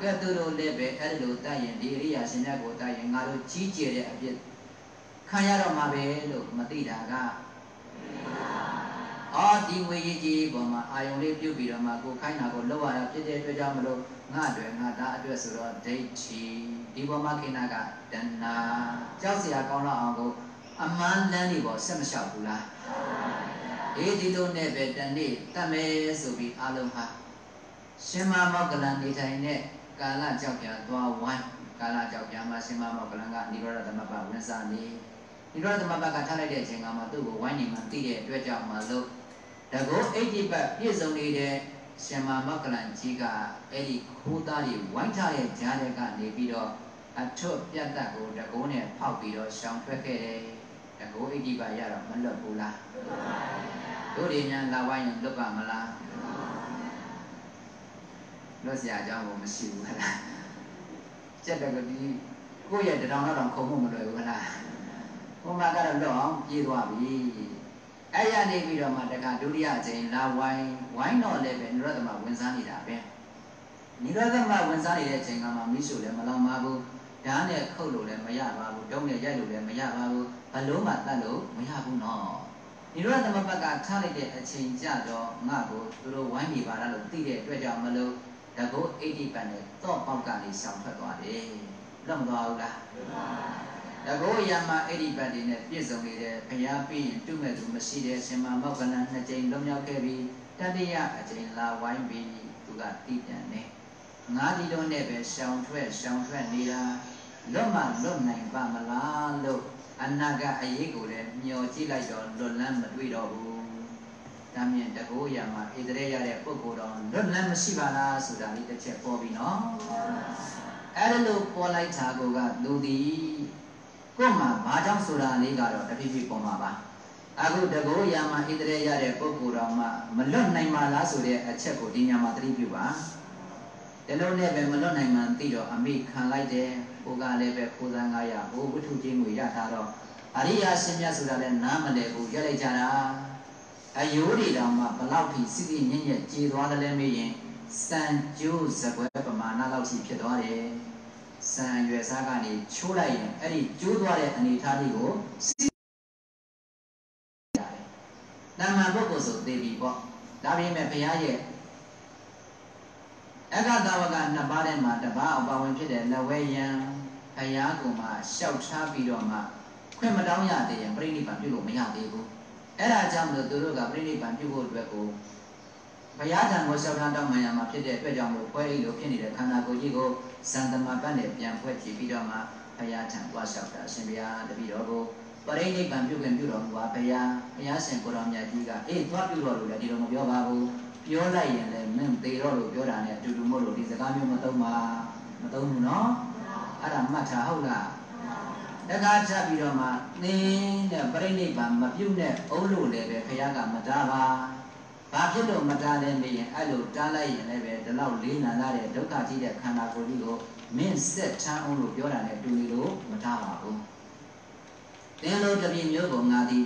ကဲသူတို့လည်းပဲအဲ့လိုတတ်ရင်ဒီအရိယာရှင်မြတ်ကိုတတ်ရင်ငါတို့ကြီးကျယ်တဲ့အပြစ် ခံရတော့မှာပဲလို့မသိတာကအော်ဒီငွေကြီးကြီးပေါ်မှာအာယုံလေးပြုတ်ပြီးတော့မှကိုခိုင်းတာကိုလောက်ရတာဖြစ်တဲ့အတွက်ကြောင့်မလို့ငါအတွက်ငါသားအတွက်ဆိုတော့ဒိဋ္ဌိဒီပေါ်မှာခိနာကတဏှာကြောက်စရာကောင်းတော့အောင်ကိုအမှန်တမ်းနေပေါ်ဆက်မလျှောက်ဘူးလားအေးဒီလိုနဲ့ပဲတနေ့တတ်မယ်ဆိုပြီးအလုံးဟာရှင်မမောက္ကလန်နေထိုင်တဲ့ကာလကြောက်ပြသွားဝိုင်းကာလကြောက်ပြမှာရှင်မမောက္ကလန်ကနိရောဓသမပဝန်စားနေ နိရောဓသမပကထားလိုက်တဲ့အချိန်ကမှသူ့ကိုဝိုင်းနေမှသိတဲ့အတွက်ကြောင့်မလို့တကောအိဋ္ဌိပတ်ပြည့်စုံနေတဲ့ရှင်မာမကလန်ကြီးကအဲ့ဒီခိုးသားတွေဝိုင်းထားတဲ့ကြားတဲ့ကနေပြီးတော့အထွတ်ပြတ်တတ်ကိုတကောနဲ့ဖောက်ပြီးတော့ရှောင်ထွက်ခဲ့တယ်တကောအိဋ္ဌိပတ်ရတော့မလွတ်ဘူးလားတို့တွေများလာဝိုင်းရင်လွတ်ပါမလားလွတ်စရာအကြောင်းကိုမရှိဘူးခလားစက်တကဒီကိုယ့်ရဲ့တရောင်တော့ခုံဖို့မလွယ်ဘူးခလား ဘုမကတော့လွတ်အောင်ပြေးသွားပြီအဲ့ရနေပြီးတော့မှတခါဒုတိယအချိန်လာဝိုင်းဝိုင်းတော့လည်းပဲနိရောဓမဝင်စားနေတာပဲနိရောဓမဝင်စားနေတဲ့အချိန်ကမှမိရှုလည်းမလောင်ပါဘူးဓာတ်နဲ့ခုတ်လို့လည်းမရပါဘူးတုံးနဲ့ရိုက်လို့လည်းမရပါဘူးဘလုံးမှတတ်လို့မရဘူးနော်နိရောဓမဘက်ကထားလိုက်တဲ့အချိန်ကြတော့ငါ့ကိုသူတို့ဝိုင်းနေပါလားလို့သိတဲ့အတွက်ကြောင့်မလို့တကုတ်80ပန်နဲ့တော့ပေါက်ကနေရှောင်ထွက်သွားတယ်လွတ်မသွားဘူးလား တကောယမအဲ့ဒီပတ်တွေနဲ့ပြည့်စုံနေတဲ့ဘုရားပြီးရင်တုမဲ့သူမရှိတဲ့ရှင်မမောက္ကလန်နှစ်ကြိမ်လုံးရောက်ခဲ့ပြီးတတိယအကြိမ်လာဝိုင်းပြီးသူကတည်ပြန်နေငါဒီလိုနဲ့ပဲရှောင်ထွက်ရှောင်ထွက်နေတာလွတ်မှလွတ်နိုင်ပါမလားလို့အနာကအရေးကိုလည်းမျောကြည့်လိုက်တော့လွတ်လန်းမတွေ့တော့ဘူးဒါမြင်တကောယမဣတရေရတဲ့ပုဂ္ဂိုလ်တော်လွတ်လန်းမရှိပါလားဆိုတာလေးတစ်ချက်ပေါ်ပြီနော်အဲ့ဒါလို့ပေါ်လိုက်တာကလူသည် ကို့မှာဘာကြောင့်ဆိုတာလေးကတော့တဖြည်းဖြည်းပေါ်မှာပါအခုတကောယာမဣတရေရတဲ့ပုဂ္ဂိုလ်တော်မှမလွတ်နိုင်ပါလားဆိုတဲ့အချက်ကိုဒီညမှာသတိပြုပါဒီလိုနဲ့ပဲမလွတ်နိုင်မှန်သိတော့အမိခံလိုက်တယ်ဟိုကလည်းပဲခိုးသား900ဟိုဝိထုချင်းကိုရထားတော့အရိယာရှင်မြတ်ဆိုတာလည်းနားမလည်ဘူးရလိုက်ကြတာအယိုးတွေတောင်မှဘလောက်ထိစီစီညံ့ညက်ကြေသွားတယ်လဲမေးရင်စံကျိုးဇကွဲပမာဏလောက်ရှိဖြစ်သွားတယ် စံရွယ်စားကနေချိုးလိုက်ရင်အဲ့ဒီကျိုးသွားတဲ့အနေအထားလေးကိုစီရတယ်။တမန်ပုဂ္ဂိုလ်ဆိုသိပြီပေါ့။ဒါပေမဲ့ဘုရားရဲ့အက္ခတဝကနှစ်ပါးထဲမှာတပါးအပါဝင်ဖြစ်တဲ့လက်ဝဲယံဘုရားကုမှာရှောက်ထားပြီးတော့မှခွင့်မတောင်းရသေးရင်ပြိဋိဘံပြုလို့မရသေးဘူး။အဲ့ဒါကြောင့်မို့သူတို့ကပြိဋိဘံပြုဖို့အတွက်ကိုဘုရားထံကိုလျှောက်ထားတောင်းမှန်ရမှာဖြစ်တဲ့အတွက်ကြောင့်မို့ဖွဲအိတ်လိုဖြစ်နေတဲ့ခန္ဓာကိုယ်ကြီးကို ဇန်တမပတ်နဲ့ပြန်ဖွဲ့ကြည့်ပြီးတော့မှဘုရားထံသွားလျှောက်တာအရှင်ဘုရားတပည့်တော်ကိုပရိနိဗ္ဗာန်ပြုခင်ပြုတော်မူပါဘုရားဘုရားရှင်ကိုတော်မြတ်ကြီးကအေးသွားပြုတော်လို့လည်းဒီလိုမပြောပါဘူးပြောလိုက်ရင်လည်းမင်းသေတော့လို့ပြောတာနဲ့အတူတူမို့လို့ဒီစကားမျိုးမသုံးပါမသုံးဘူးနော်အဲ့ဒါမှတ်ထားဟုတ်လားတခါချပြီးတော့မှနင်းတဲ့ပြိဋိဘံမပြုတ်နဲ့အုပ်လို့လည်းပဲဘုရားကမတားပါ ဘာဖြစ်လို့မတားလဲမေးရင်အဲ့လိုတားလိုက်ရင်လည်းပဲဒီလောက်လေးနံလာတဲ့ဒုက္ခကြီးတဲ့ခန္ဓာကိုယ်ကြီးကိုမင်းဆက်ချမ်းအောင်လို့ပြောတာနဲ့တူနေလို့မတားပါဘူး။တင်းလို့တပြင်းမျိုးကိုငါသည်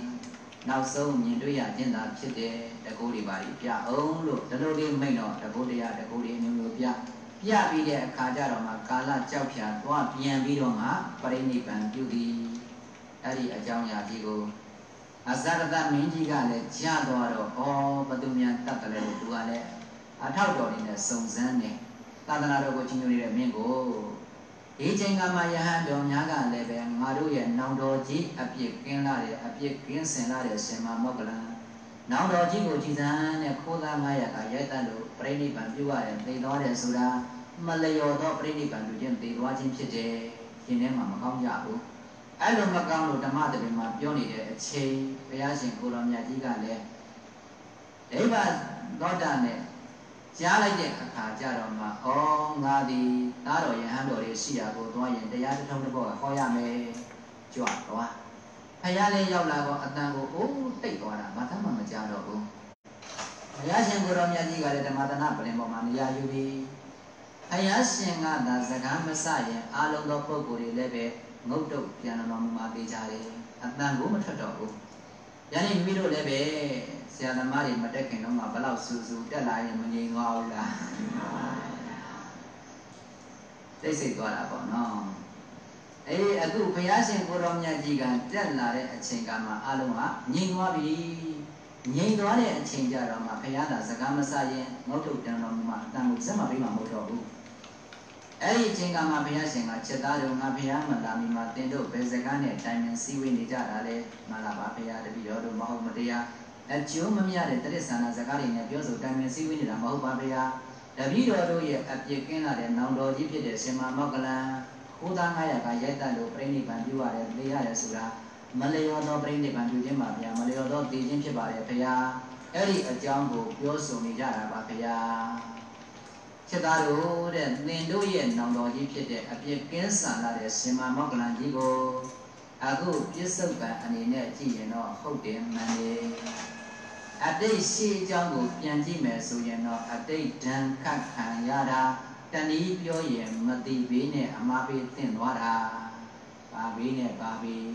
နောက်ဆုံးမြင်တွေ့ရခြင်းသာဖြစ်တယ်တကူတွေပါပြအောင်လို့ဒီလိုလေးမိတ်တော့တကူတရားတကူတွေမျိုးမျိုးပြပြပြီးတဲ့အခါကျတော့မှကာလကြောက်ဖြာသွားပြန်ပြီးတော့မှပရိနိဗ္ဗာန်ပြုသည်အဲ့ဒီအကြောင်းအရာကြီးကို အဇရတမင်းကြီးကလည်းကြားသွားတော့ဩဘသူမြန်တတ်တယ်လို့သူကလည်းအထောက်တော်နေနဲ့စုံစမ်းနေသာသနာတော်ကိုချင်းညွှန်နေတဲ့မင်းကိုဒီချိန်ကမှယဟန်တော်များကလည်းပဲငါတို့ရဲ့နောင်တော်ကြီးအပြစ်ကင်းလာတဲ့အပြစ်ကင်းစင်လာတဲ့ရှင်မမောကလန်နောင်တော်ကြီးကိုကြည်စမ်းတဲ့ခိုးသား900ကရိုက်တတ်လို့ပြိဋိဘံပြုရတယ်သိသွားတယ်ဆိုတာမလျော်သောပြိဋိဘံပြုခြင်းသိသွားခြင်းဖြစ်တယ်ရှင်ထဲမှာမကောင်းကြဘူး အဲ့လိုမကောင်းလို့ဓမ္မတပင်မှာပြောနေတဲ့အချိန်ဘုရားရှင်ကိုတော်မြတ်ကြီးကလည်းဒိဗ္ဗသောတာနဲ့ကြားလိုက်တဲ့အခါကျတော့မှဩငါဒီသားတော်ယဟန်တော်လေးရှိရာကိုသွားရင်တရားတစ်ထုံးတစ်ဘောဟောရမယ်ကြွသွားဖယားလေးရောက်လာတော့အတန်ကိုအိုးတိတ်သွားတာဘာသာမှမကြားတော့ဘူးဘုရားရှင်ကိုရောမြတ်ကြီးကလည်းဓမ္မသနာပြင်ပေါ်မှာနေရာယူပြီးဘုရားရှင်ကသာစကားမဆရင်အာလုံးသောပုဂ္ဂိုလ်တွေလည်းပဲ ငုတ်တုတ်ပြန်တော်မူမှာပေးကြတယ်အတန်ကိုမထွက်တော့ဘူးယနေ့မိမိတို့လည်းပဲဆရာသမားတွေမတက်ခင်တော့မှဘလောက်စူးစူးတက်လာရင်မငြိမ်သွားဘူးလားသိစိတ်သွားတာပေါ့နော်အေးအခုဘုရားရှင်ကိုရောမြတ်ကြီးကတက်လာတဲ့အချိန်ကမှအလုံးကငြိမ်သွားပြီငြိမ်သွားတဲ့အချိန်ကြတော့မှဘုရားသာစကားမဆရင်ငုတ်ထုတ်တန်တော်မှာအတန်ကိုစက်မပေးမှမဟုတ်တော့ဘူး အဲ့ဒီအချိန်ကမှဘုရားရှင်ကချက်သားတော်ငါဘုရားမလာမီမှာတင်တို့ဘယ်စကားနဲ့တိုင်ပင်စည်းဝေးနေကြတာလဲမှလာပါဘုရားတပည့်တော်တို့မဟုတ်မတရားအကျိုးမမြတဲ့တရစ္ဆာနာစကားတွေနဲ့ပြောဆိုတိုင်ပင်စည်းဝေးနေတာမဟုတ်ပါဘုရားတပည့်တော်တို့ရဲ့အပြစ်ကင်းလာတဲ့နောင်တော်ကြီးဖြစ်တဲ့ရှင်မမောကလန်ဟိုးသား900ကရိုက်တက်လို့ပြိဋိဘံပြုရတယ်သိရတယ်ဆိုတာမလျော်သောပြိဋိဘံပြုခြင်းပါဗျာမလျော်သောတည်ခြင်းဖြစ်ပါတယ်ဘုရားအဲ့ဒီအကြောင်းကိုပြောဆိုနေကြတာပါဘုရား ချက်သားတို့တဲ့သင်တို့ရဲ့နောင်တော်ကြီးဖြစ်တဲ့အပြစ်ကင်းဆန်လာတဲ့ရှင်မမောကလန်ကြီးကိုအခုပြစ္ဆုတ်ကံအနေနဲ့ကြည့်ရင်တော့ဟုတ်တယ်မှန်တယ်အတိတ်ရှိအကြောင်းကိုပြန်ကြည့်မယ်ဆိုရင်တော့အတိတ်ဒဏ်ခတ်ခံရတာတဏီပြောရင်မတိဘေးနဲ့အမှားဘေးသင့်သွားတာပါဘေးနဲ့ပါဘေး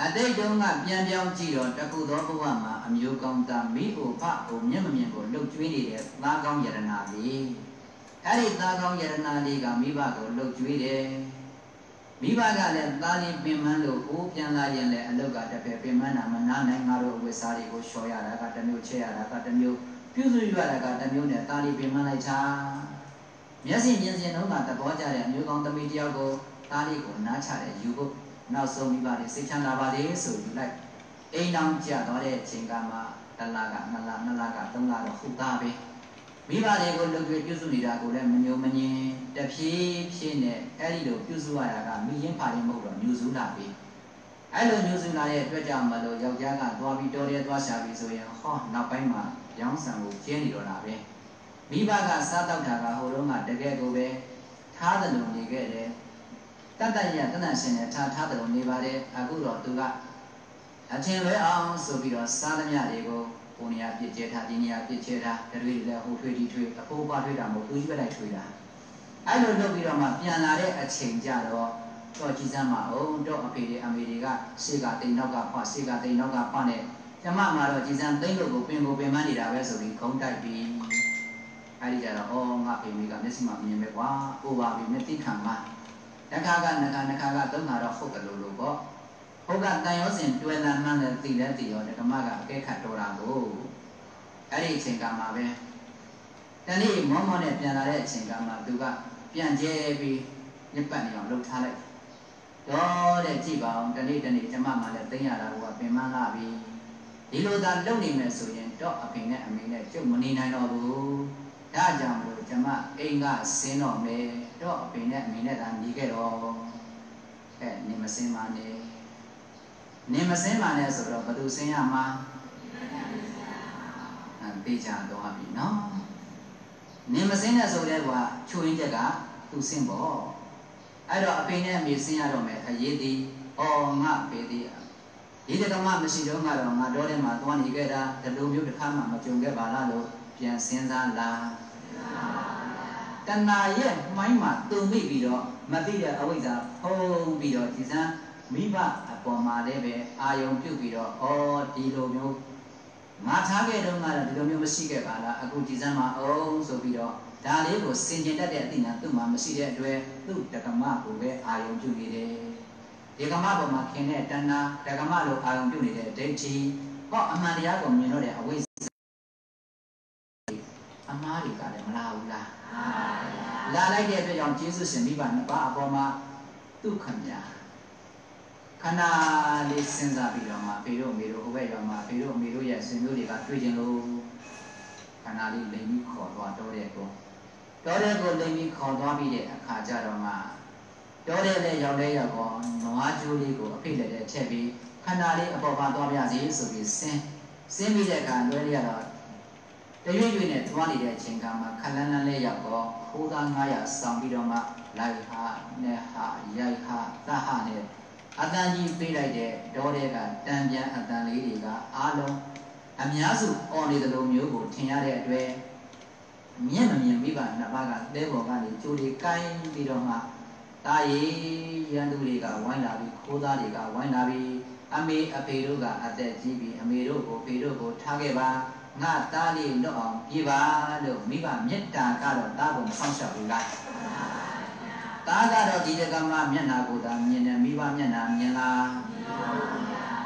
အတိတ်တုန်းကပြန်ပြောင်းကြည့်တော့တခုသောဘဝမှာအမျိုးကောင်းသားမိဖို့ဖဖို့မျက်မမြင်ကိုလှုပ်ကျွေးနေတဲ့သားကောင်းယရနာလေးအဲ့ဒီသားကောင်းယရနာလေးကမိဘကိုလှုပ်ကျွေးတယ်မိဘကလည်းသားလေးပင်မလို့ကိုပြန်လာရင်လည်းအလုတ်ကတစ်ဖက်ပင်မနာမနာနိုင်ငါတို့အဝိစားတွေကိုလျှော်ရတာကတစ်မျိုးချဲရတာကတစ်မျိုးပြုစုရတာကတစ်မျိုးနဲ့သားလေးပင်မလိုက်တာမျက်စိမြင်စင်တော့ကသဘောကျတဲ့အမျိုးကောင်းသမီးတယောက်ကိုသားလေးကိုနားချတယ်ယူဖို့ နောက်ဆုံးမိဘတွေစိတ်ချမ်းသာပါလေဆိုယူလိုက်အိမ်အောင်ကြသွားတဲ့အချိန်ကမှတလကနှစ်လနှစ်လကသုံးလတော့ဟုတ်သားပဲမိဘတွေကိုလှုပ်ကြွပြုစုနေတာကိုလည်းမညိုမငင်တဖြည်းဖြည်းနဲ့အဲ့ဒီလိုပြုစုရတာကမိရင်ဖာရင်မဟုတ်တော့ညူစုလာပြီအဲ့လိုညူစုလာတဲ့အတွက်ကြောင့်မလို့ယောက်ျားကသွားပြီးတော်တယ်သွားရှာပြီးဆိုရင်ဟောနောက်ပိုင်းမှာရောင်းဆံကိုကျင်းနေတော့တာပဲမိဘကစားတော့တာကဟိုတုန်းကတကယ်ကိုပဲထားတယ်လို့နေခဲ့တယ် တတ်တရတဏ္ဍရှင်နဲ့ထားထားတယ်လို့နေပါတယ်အခုတော့သူကအထင်လွဲအောင်ဆိုပြီးတော့စားသမျှတွေကိုဟိုနေရာပြစ်ကျဲထားဒီနေရာပြစ်ကျဲထားတရွေလည်းဟိုထွေးဒီထွေးအဖိုးပါထွေးတာမဟုတ်သူကြီးပဲလိုက်ထွေးတာအဲ့လိုလုပ်ပြီးတော့မှပြန်လာတဲ့အချိန်ကြတော့တော့ကြည်စမ်းမအောင်တော့အဖေတွေအမေတွေကရှေ့ကတိမ်နောက်ကဖွာရှေ့ကတိမ်နောက်ကဖွာနဲ့ကျမမှာတော့ကြည်စမ်းသိမ့်လို့ကိုပင်ကိုပင်မနေတာပဲဆိုပြီးခုံးတိုက်ပြီးအဲ့ဒီကြတော့အော်ငါဖေမေကမျက်စိမှမြင်ပဲကွာအိုပါပြီမျက်တိခံမှာ တခါကနခါနခါကသုံးတာတော့ဟုတ်တယ်လို့လို့ပေါ့ဟုတ်ကတန်ရောစင်တွယ်လန်မှန်းတဲ့သိလဲသိရောဓမ္မကအကဲခတ်တော်တာကိုအဲ့ဒီအချိန်ကမှပဲတနေ့မောမောနဲ့ပြန်လာတဲ့အချိန်ကမှသူကပြန်ကျဲပြီးညက်ပတ်နေအောင်လှုပ်ထားလိုက်တော့တဲ့ကြည့်ပါအောင်တနေ့တနေ့ကျမမှလည်းသိရတာကပင်မလာပြီဒီလိုသာလုပ်နေမယ်ဆိုရင်တော့အဖေနဲ့အမေနဲ့ကျုပ်မနေနိုင်တော့ဘူးဒါကြောင့်မလို့ကျမအိမ်ကဆင်းတော့မယ် တော့အဖေနဲ့အမေနဲ့သာနေခဲ့တော့အဲနေမစင်းပါနဲ့နေမစင်းပါနဲ့ဆိုတော့ဘယ်သူဆင်းရမှာအဲသိကြတော့ပြီနော်နေမစင်းတဲ့ဆိုတဲ့ကွာချွင်းချက်ကသူဆင်းပေါ့အဲ့တော့အဖေနဲ့အမေဆင်းရတော့မယ်အရေးသည်အော်ငါအဖေသည်ဒီတကမှမရှိတော့ငါတော့ငါတော့ထဲမှာသွားနေခဲ့တာဒီလိုမျိုးတစ်ခါမှမကြုံခဲ့ပါလားလို့ပြန်စဉ်းစားလာ တဏှာရဲ့မိုင်းမှာတုံမိပြီးတော့မသိတဲ့အဝိဇ္ဇာဖုံးပြီးတော့ဒီစမ်းမိဘအပေါ်မှာလည်းပဲအာယုံပြုတ်ပြီးတော့ဩဒီလိုမျိုးငါထားခဲ့တော့ကတော့ဒီလိုမျိုးမရှိခဲ့ပါလားအခုကြည်စမ်းမအောင်ဆိုပြီးတော့ဒါလေးကိုစင်ကျင်တတ်တဲ့အသိဉာဏ်သူ့မှာမရှိတဲ့အတွက်သူ့တက္ကမကိုပဲအာယုံပြုတ်နေတယ်ဒီကမပေါ်မှာခင်တဲ့တဏ္ဍာတက္ကမလိုအာယုံပြုတ်နေတဲ့ဒိဋ္ဌိဟောအမှန်တရားကိုမြင်တော့တဲ့အဝိဇ္ဇာအမှားတွေကလည်းမလာဘူးလား လာလိုက်တဲ့အတွက်ကြောင့်ကျေးဇူးရှင်မိဘနှစ်ပါးအပေါ်မှာဒုက္ခများခန္ဓာလေးစဉ်းစားပြီးတော့မှဖေတို့မေတို့ဟိုဘက်ရောက်မှဖေတို့မေတို့ရဲ့ဆွေမျိုးတွေကတွေ့ကြလို့ခန္ဓာလေးလိမ်ပြီးခေါ်သွားတော့တဲ့ကောတော့တဲ့ကိုလိမ်ပြီးခေါ်သွားပြီးတဲ့အခါကျတော့မှတော့တဲ့နဲ့ရောက်တဲ့ရောက်ကောနွားကျိုးလေးကိုအဖိလက်တဲ့ထည့်ပြီးခန္ဓာလေးအပေါ်ပါသွားပြစီဆိုပြီးဆင်းဆင်းပြီးတဲ့အခါလွဲရတော့ တရွေ့ရွေ့နဲ့သွားနေတဲ့အချိန်ကမှခလန်းလန်းလေးရောက်တော့ခိုးသား900ဆောင်းပြီးတော့မှလိုက်ဟာနဲ့ဟာရိုက်ဟာတဟနဲ့အတန်ကြီးပေးလိုက်တဲ့ဒေါတဲ့ကတံပြန်အတန်လေးတွေကအားလုံးအများစုអော်နေသလိုမျိုးကိုထင်ရတဲ့အတွက်မြင်မမြင်မိဘနှစ်ပါးကတဲပေါ်ကနေကြိုးလေးကိုင်းပြီးတော့မှတာရီရန်သူတွေကဝိုင်းလာပြီးခိုးသားတွေကဝိုင်းလာပြီးအမေအဖေတို့ကအသက်ကြီးပြီးအမေတို့ကိုဖေတို့ကိုထားခဲ့ပါ ငါသားလေးလွတ်အောင်ပြေးပါလို့မိဘမေတ္တာကတော့သားကိုမဆောင်ရှောက်ဘူးလားသားကတော့ဒီတကမမျက်နာကိုသာမြင်တယ်မိဘမျက်နာမြင်လား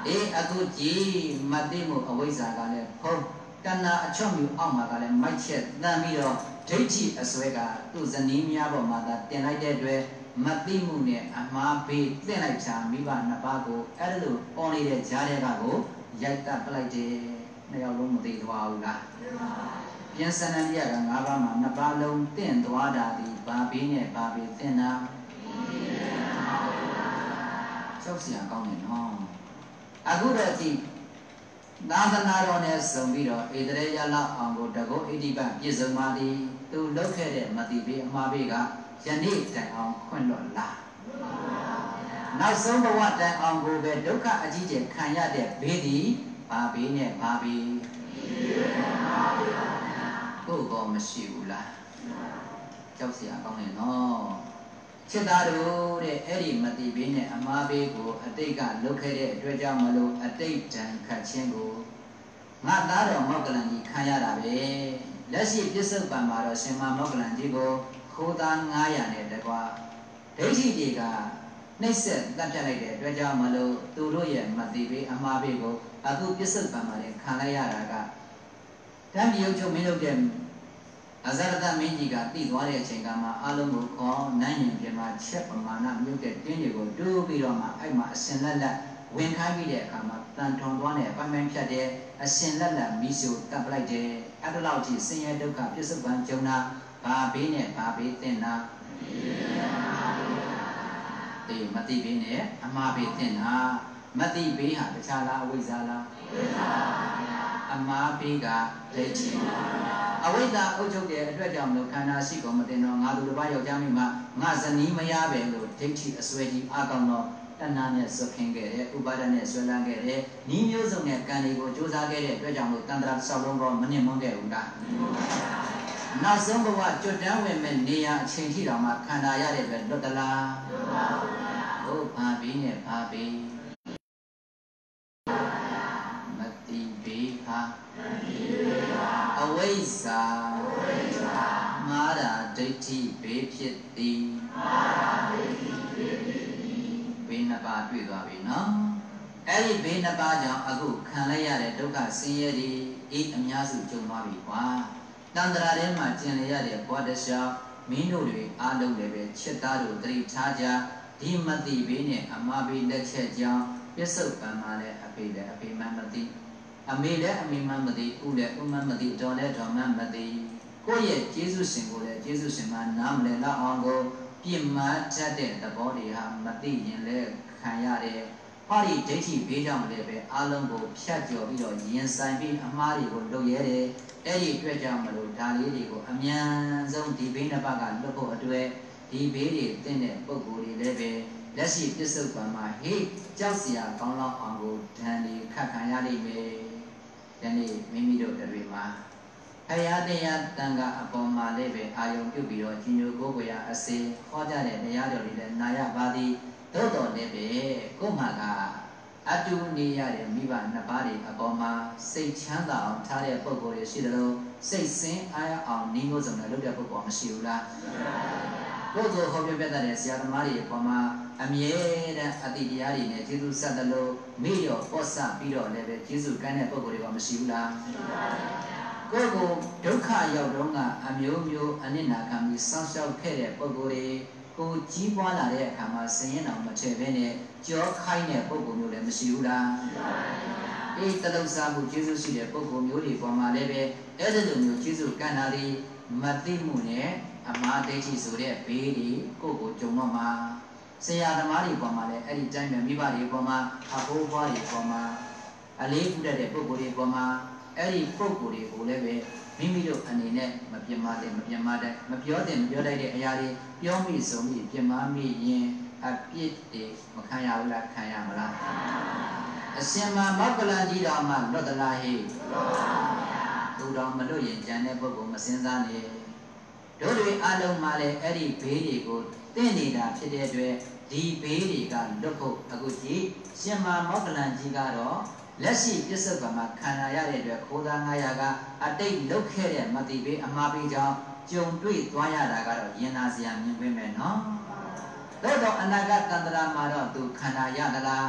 အေးအခုကြည်မသိမှုအဝိဇ္ဇာကလည်းဖုံးတဏှာအချွတ်မြူအောက်မှာကလည်းမိုက်ချက်တန်းပြီးတော့ဒိဋ္ဌိအစွဲကသူ့ဇနီးများပေါ်မှာသာတင်လိုက်တဲ့အတွက်မသိမှုနဲ့အမှားပေးတင့်လိုက်ချာမိဘနှစ်ပါးကိုအဲ့လိုပေါ်နေတဲ့ကြားတဲ့ကကိုရိုက်တက်ပလိုက်တယ် နှစ်ယောက်လုံးမသိသွားဘူးလားပြန်စဏရိယက၅ပါးမှာနှစ်ပါးလုံးတင့်သွားတာဒီဘာဘေးနဲ့ဘာဘေးတင့်တာကျောက်စရာကောင်းတယ်နော်အခုတော့ဒီသာသနာတော်နဲ့ဆုံပြီးတော့ဧတရေယလအောင်ကိုတကုတ်ဣတိပပြည့်စုံပါသည်သူလုပ်ခဲ့တဲ့မတိဘေးအမှားဘေးကယနေ့တိုင်အောင်ခွင့်လွတ်လာနောက်ဆုံးဘဝတိုင်အောင်ကိုပဲဒုက္ခအကြီးကျယ်ခံရတဲ့ဘေးသည် ဘာဘေးနဲ့ဘာဘေးကိုယ်ကောမရှိဘူးလားကြောက်စရာကောင်းတယ်နော်จิตသားတို့တဲ့အဲ့ဒီမတိဘေးနဲ့အမားဘေးကိုအတိတ်ကလုတ်ခဲ့တဲ့အတွက်ကြောင့်မလို့အတိတ်တန်ခတ်ခြင်းကိုငါသားတော်မောက်ကလန်ကြီးခံရတာပဲလက်ရှိပြစ္ဆုတ်ပံမှာတော့ရှင်မမောက်ကလန်ကြီးကိုခိုးသား900နဲ့တကွာဒိဋ္ဌိတွေကနှိမ့်ဆက်တတ်ပြလိုက်တဲ့အတွက်ကြောင့်မလို့သူတို့ရဲ့မတိဘေးအမှားဘေးကို အခုပြစ္ဆုတ်ပံမှာလည်းခံလိုက်ရတာကတမ်းမြေုပ်ချုပ်မင်းတို့တဲ့အဇရတမင်းကြီးကတည်သွားတဲ့အချိန်ကမှအလုံးကိုခေါ်နန်းရင်ပြမချက်ပမာဏမြုပ်တဲ့တင်းတွေကိုတိုးပြီးတော့မှအဲ့မှာအစင်လက်လက်ဝင်ခိုင်းပြီးတဲ့အခါမှာတန်ထုံသွားတဲ့ပိုင်းပိုင်းဖြတ်တဲ့အစင်လက်လက်မိရှုတပ်ပလိုက်တယ်အဲ့ဒါလောက်ကြီးဆင်းရဲဒုက္ခပြစ္ဆုတ်ပံကြုံတာဘာဘေးနဲ့ဘာဘေးတင်တာအေးမတိဘေးနဲ့အမှားဘေးတင်တာ မတိဘေးဟာတခြားလားအဝိဇ္ဇာလားအဝိဇ္ဇာပါဗျာအမှားဘေးကဒိဋ္ဌိအဝိဇ္ဇာအုပ်ချုပ်တဲ့အတွက်ကြောင့်လို့ခန္ဓာရှိကုန်မတင်တော့ငါတို့တစ်ပါးယောက်ျားမိမငါဇနီးမရပဲလို့ဒိဋ္ဌိအစွဲကြီးအကောင်တော့တဏှာနဲ့ဆွခင်ခဲ့တယ်ဥပါဒနဲ့ဆွဲလန်းခဲ့တယ်ဤမျိုးစုံနဲ့ကံတွေကိုစူးစမ်းခဲ့တဲ့အတွက်ကြောင့်လို့တန်ត្រာဆောက်လုံးတော့မနှင်မွန်းခဲ့ဘူးလားနောက်ဆုံးဘဝကျွတ်တန်းဝင်မဲ့နေရာအချိန်ထိတော့မှခန္ဓာရတဲ့အတွက်လွတ်တလားလွတ်ပါဘူးဗျာဟုတ်ပါပြီနဲ့ပါပြီ မတိဘေဟာမတိဘေဟာအဝိဇ္ဇာအဝိဇ္ဇာမာရာဒိဋ္ဌိဘေးဖြစ်သည်မာရာဒိဋ္ဌိဘေးဖြစ်သည်ဘေးနှစ်ပါးတွေ့သွားပြီနော်အဲ့ဒီဘေးနှစ်ပါးကြောင့်အခုခံလိုက်ရတဲ့ဒုက္ခဆင်းရဲတွေအေးအများစုကြုံသွားပြီကွာတန္တရာထဲမှာကျင်လျရတဲ့ဘဝတခြားမင်းတို့တွေအားလုံးလည်းပဲချစ်သားတို့တတိထားကြဒီမတိဘေးနဲ့အမဘေးလက်ချက်ကြောင့်ပြစ္ဆုတ်ပံမှာလည်းအ ဖေလည်းအဖေမှမသိအမေလည်းအမေမှမသိဥလည်းဥမှမသိတော်လည်းတော်မှမသိကိုယ့်ရဲ့ကျေးဇူးရှင်ကိုလည်းကျေးဇူးရှင်မှနားမလည်တော့အောင်ကိုပြစ်မှားတတ်တဲ့သဘောတွေဟာမသိရင်လည်းခံရတယ်ဟောဒီဒိဋ္ဌိဘေးကြောင့်လည်းပဲအလုံးကိုဖြတ်ကျော်ပြီးတော့ရင်ဆိုင်ပြီးအမှားတွေကိုလုပ်ရဲတယ်အဲ့ဒီအတွက်ကြောင့်မလို့ဒါလေးတွေကိုအမြန်ဆုံးဒီဘေးနှစ်ပါးကလွတ်ဖို့အတွက်ဒီဘေးတွေတင့်တဲ့ပုံကိုယ်တွေလည်းပဲ လက်ရှိပြစ္ဆုတ်ပံမှာဟေးကြောက်စရာကောင်းလောက်အောင်ကိုဓာန်ဒီခတ်ခံရလိမ့်မယ်။ဒီနေ့မိမိတို့တွေမှာဖရာတရားတန်ခါအပေါ်မှာလည်းပဲအာယုံပြုပြီးတော့ကြီးညိုကိုယ်ကိုယ်ရအစေဟောကြတဲ့တရားတော်တွေလည်းနာရပါသည်သို့တော်လည်းပဲကို့မှာကအတူနေရတဲ့မိဘနှစ်ပါးတွေအပေါ်မှာစိတ်ချမ်းသာအောင်ထားတဲ့ပုံကိုယ်တွေရှိတယ်လို့စိတ်ဆင်းအားအောင်နှီးငိုးစုံနဲ့လုပ်တဲ့ပုံပေါ်မရှိဘူးလားကိုယ်ကိုဟောပြပြတတ်တဲ့ဆရာသမားတွေအပေါ်မှာ အမြဲတမ်းအတိတရားတွေနဲ့ကျေးဇူးဆက်တယ်လို့မေ့ရောပော့ဆပြီးတော့လည်းပဲကျေးဇူးကမ်းတဲ့ပုံကိုယ်တွေကမရှိဘူးလားကိုယ်ကိုဒုက္ခရောက်တော့ကအမျိုးမျိုးအနစ်နာခံပြီးစောင့်ရှောက်ခဲ့တဲ့ပုံကိုယ်တွေကိုကြီးပွားလာတဲ့အခါမှာဆင်းရဲတော်မထည့်ဘဲနဲ့ကြောခိုင်းတဲ့ပုံကိုမျိုးလည်းမရှိဘူးလားအေးတလုံးစားမှုကျေးဇူးရှိတဲ့ပုံကိုမျိုးတွေပေါ်မှာလည်းပဲအဲ့ဒီလိုမျိုးကျေးဇူးကံတာတွေမသိမှုနဲ့အမှားဒိဋ္ဌိဆိုတဲ့ဘေးတွေကိုကိုကြုံတော့မှာ ဆရာသမားတွေပေါ်မှာလည်းအဲ့ဒီတိုင်းပဲမိဘတွေပေါ်မှာအဖိုးဘွားတွေပေါ်မှာအလေးပြုတတ်တဲ့ပုံကိုယ်တွေပေါ်မှာအဲ့ဒီပုံကိုယ်တွေကိုလည်းပဲမိမိတို့အနေနဲ့မပြမတဲ့မပြမတဲ့မပြောတဲ့မပြောတတ်တဲ့အရာတွေပြောမိဆိုမိပြမမိရင်အပြစ်တွေမခံရဘူးလားခံရမလားအရှင်မမောကလန်ကြီးတော်မှလွတ်သလားဟိသူတော်မလွတ်ရင်ကြံတဲ့ပုဂ္ဂိုလ်မစင်စားနေတို့တွေအလုံးမှလည်းအဲ့ဒီဘေးတွေကို တင့်နေတာဖြစ်တဲ့အတွက်ဒီဘေးတွေကလွတ်ဖို့အခုကြည့်ရှင်မမောကလန်ကြီးကတော့လက်ရှိပြစ္ဆုတ်ကမှာခံရရတဲ့အတွက်ခိုးသား900ကအတိတ်လုတ်ခဲ့တဲ့မတိဘေးအမှားပေးကြောင်းကြုံတွေ့သွားရတာကတော့ရင်နာစရာမြင်ခွင့်ပဲနော်သို့တော့အနာဂတ်တန္တရာမှာတော့သူခန္ဓာရသလား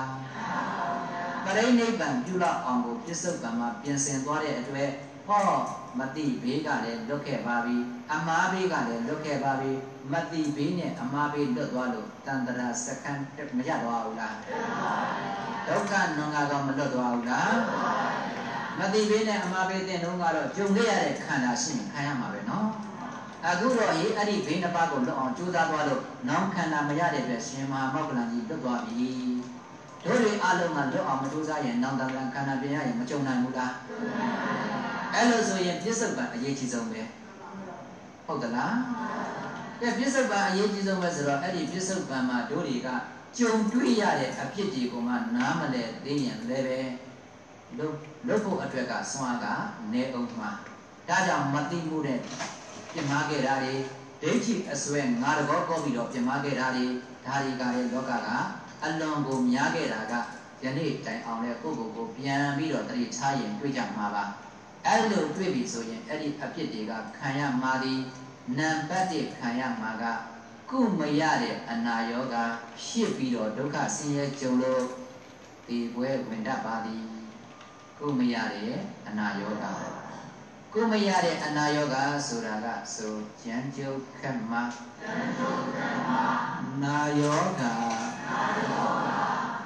ပရိနိဗ္ဗာန်ပြုလောက်အောင်ကိုပြစ္ဆုတ်ကမှာပြင်ဆင်သွားတဲ့အတွက် ဟောမတိဘေးကလည်းလွတ်ခဲ့ပါပြီအမှားဘေးကလည်းလွတ်ခဲ့ပါပြီမတိဘေးနဲ့အမှားဘေးလွတ်သွားလို့တန္တရာစက္ကန့်မရတော့ဘူးလားဒုက္ခနုံကတော့မလွတ်သွားဘူးလားမတိဘေးနဲ့အမှားဘေးတဲ့နှုံးကတော့ဂျုံခဲ့ရတဲ့ခန္ဓာရှိရင်ခံရမှာပဲနော်အခုတော့အေးအဲ့ဒီဘေးနှစ်ပါးကိုလွတ်အောင်ကြိုးစားသွားလို့နောင်ခန္ဓာမရတဲ့အတွက်ရှင်မဟာမောက္ကလန်ကြီးလွတ်သွားပြီတို့တွေအလုံးကလွတ်အောင်မကြိုးစားရင်နောင်တန်ခန္ဓာပြင်ရရင်မကြုံနိုင်ဘူးလား အဲ့လိုဆိုရင်ပြစ္ဆုတ်ကအရေးကြီးဆုံးပဲဟုတ်သလားကဲပြစ္ဆုတ်ပံအရေးကြီးဆုံးပဲဆိုတော့အဲ့ဒီပြစ္ဆုတ်ပံမှာတို့တွေကကြုံတွေ့ရတဲ့အဖြစ်တွေကိုမှနားမလဲသိရင်လည်းပဲလုတ်လုတ်ဖို့အတွက်ကစွမ်းကနေအောင်မှာဒါကြောင့်မတိမှုတဲ့ပြမခဲ့တာတွေဒိဋ္ဌိအစွဲငါတကောကောပြီးတော့ပြမခဲ့တာတွေဒါတွေကလည်းလောကကအလွန်ကိုများခဲ့တာကယနေ့တိုင်အောင်လဲကိုယ့်ကိုယ်ကိုပြန်ပြီးတော့တတိထားရင်တွေ့ကြမှာပါ အဲ့လိုတွေ့ပြီဆိုရင်အဲ့ဒီအဖြစ်တွေကခံရမှာဒီနံပါတ်1ခံရမှာကကုမရတဲ့အနာယောဂဖြစ်ပြီးတော့ဒုက္ခဆင်းရဲကြုံလို့ဒီပွဲဝင်တတ်ပါသည်ကုမရတဲ့အနာယောဂကုမရတဲ့အနာယောဂဆိုတာကဆိုကျမ်းကျုပ်ခက်မှာကျမ်းကျုပ်ခက်မှာနာယောဂနာယောဂ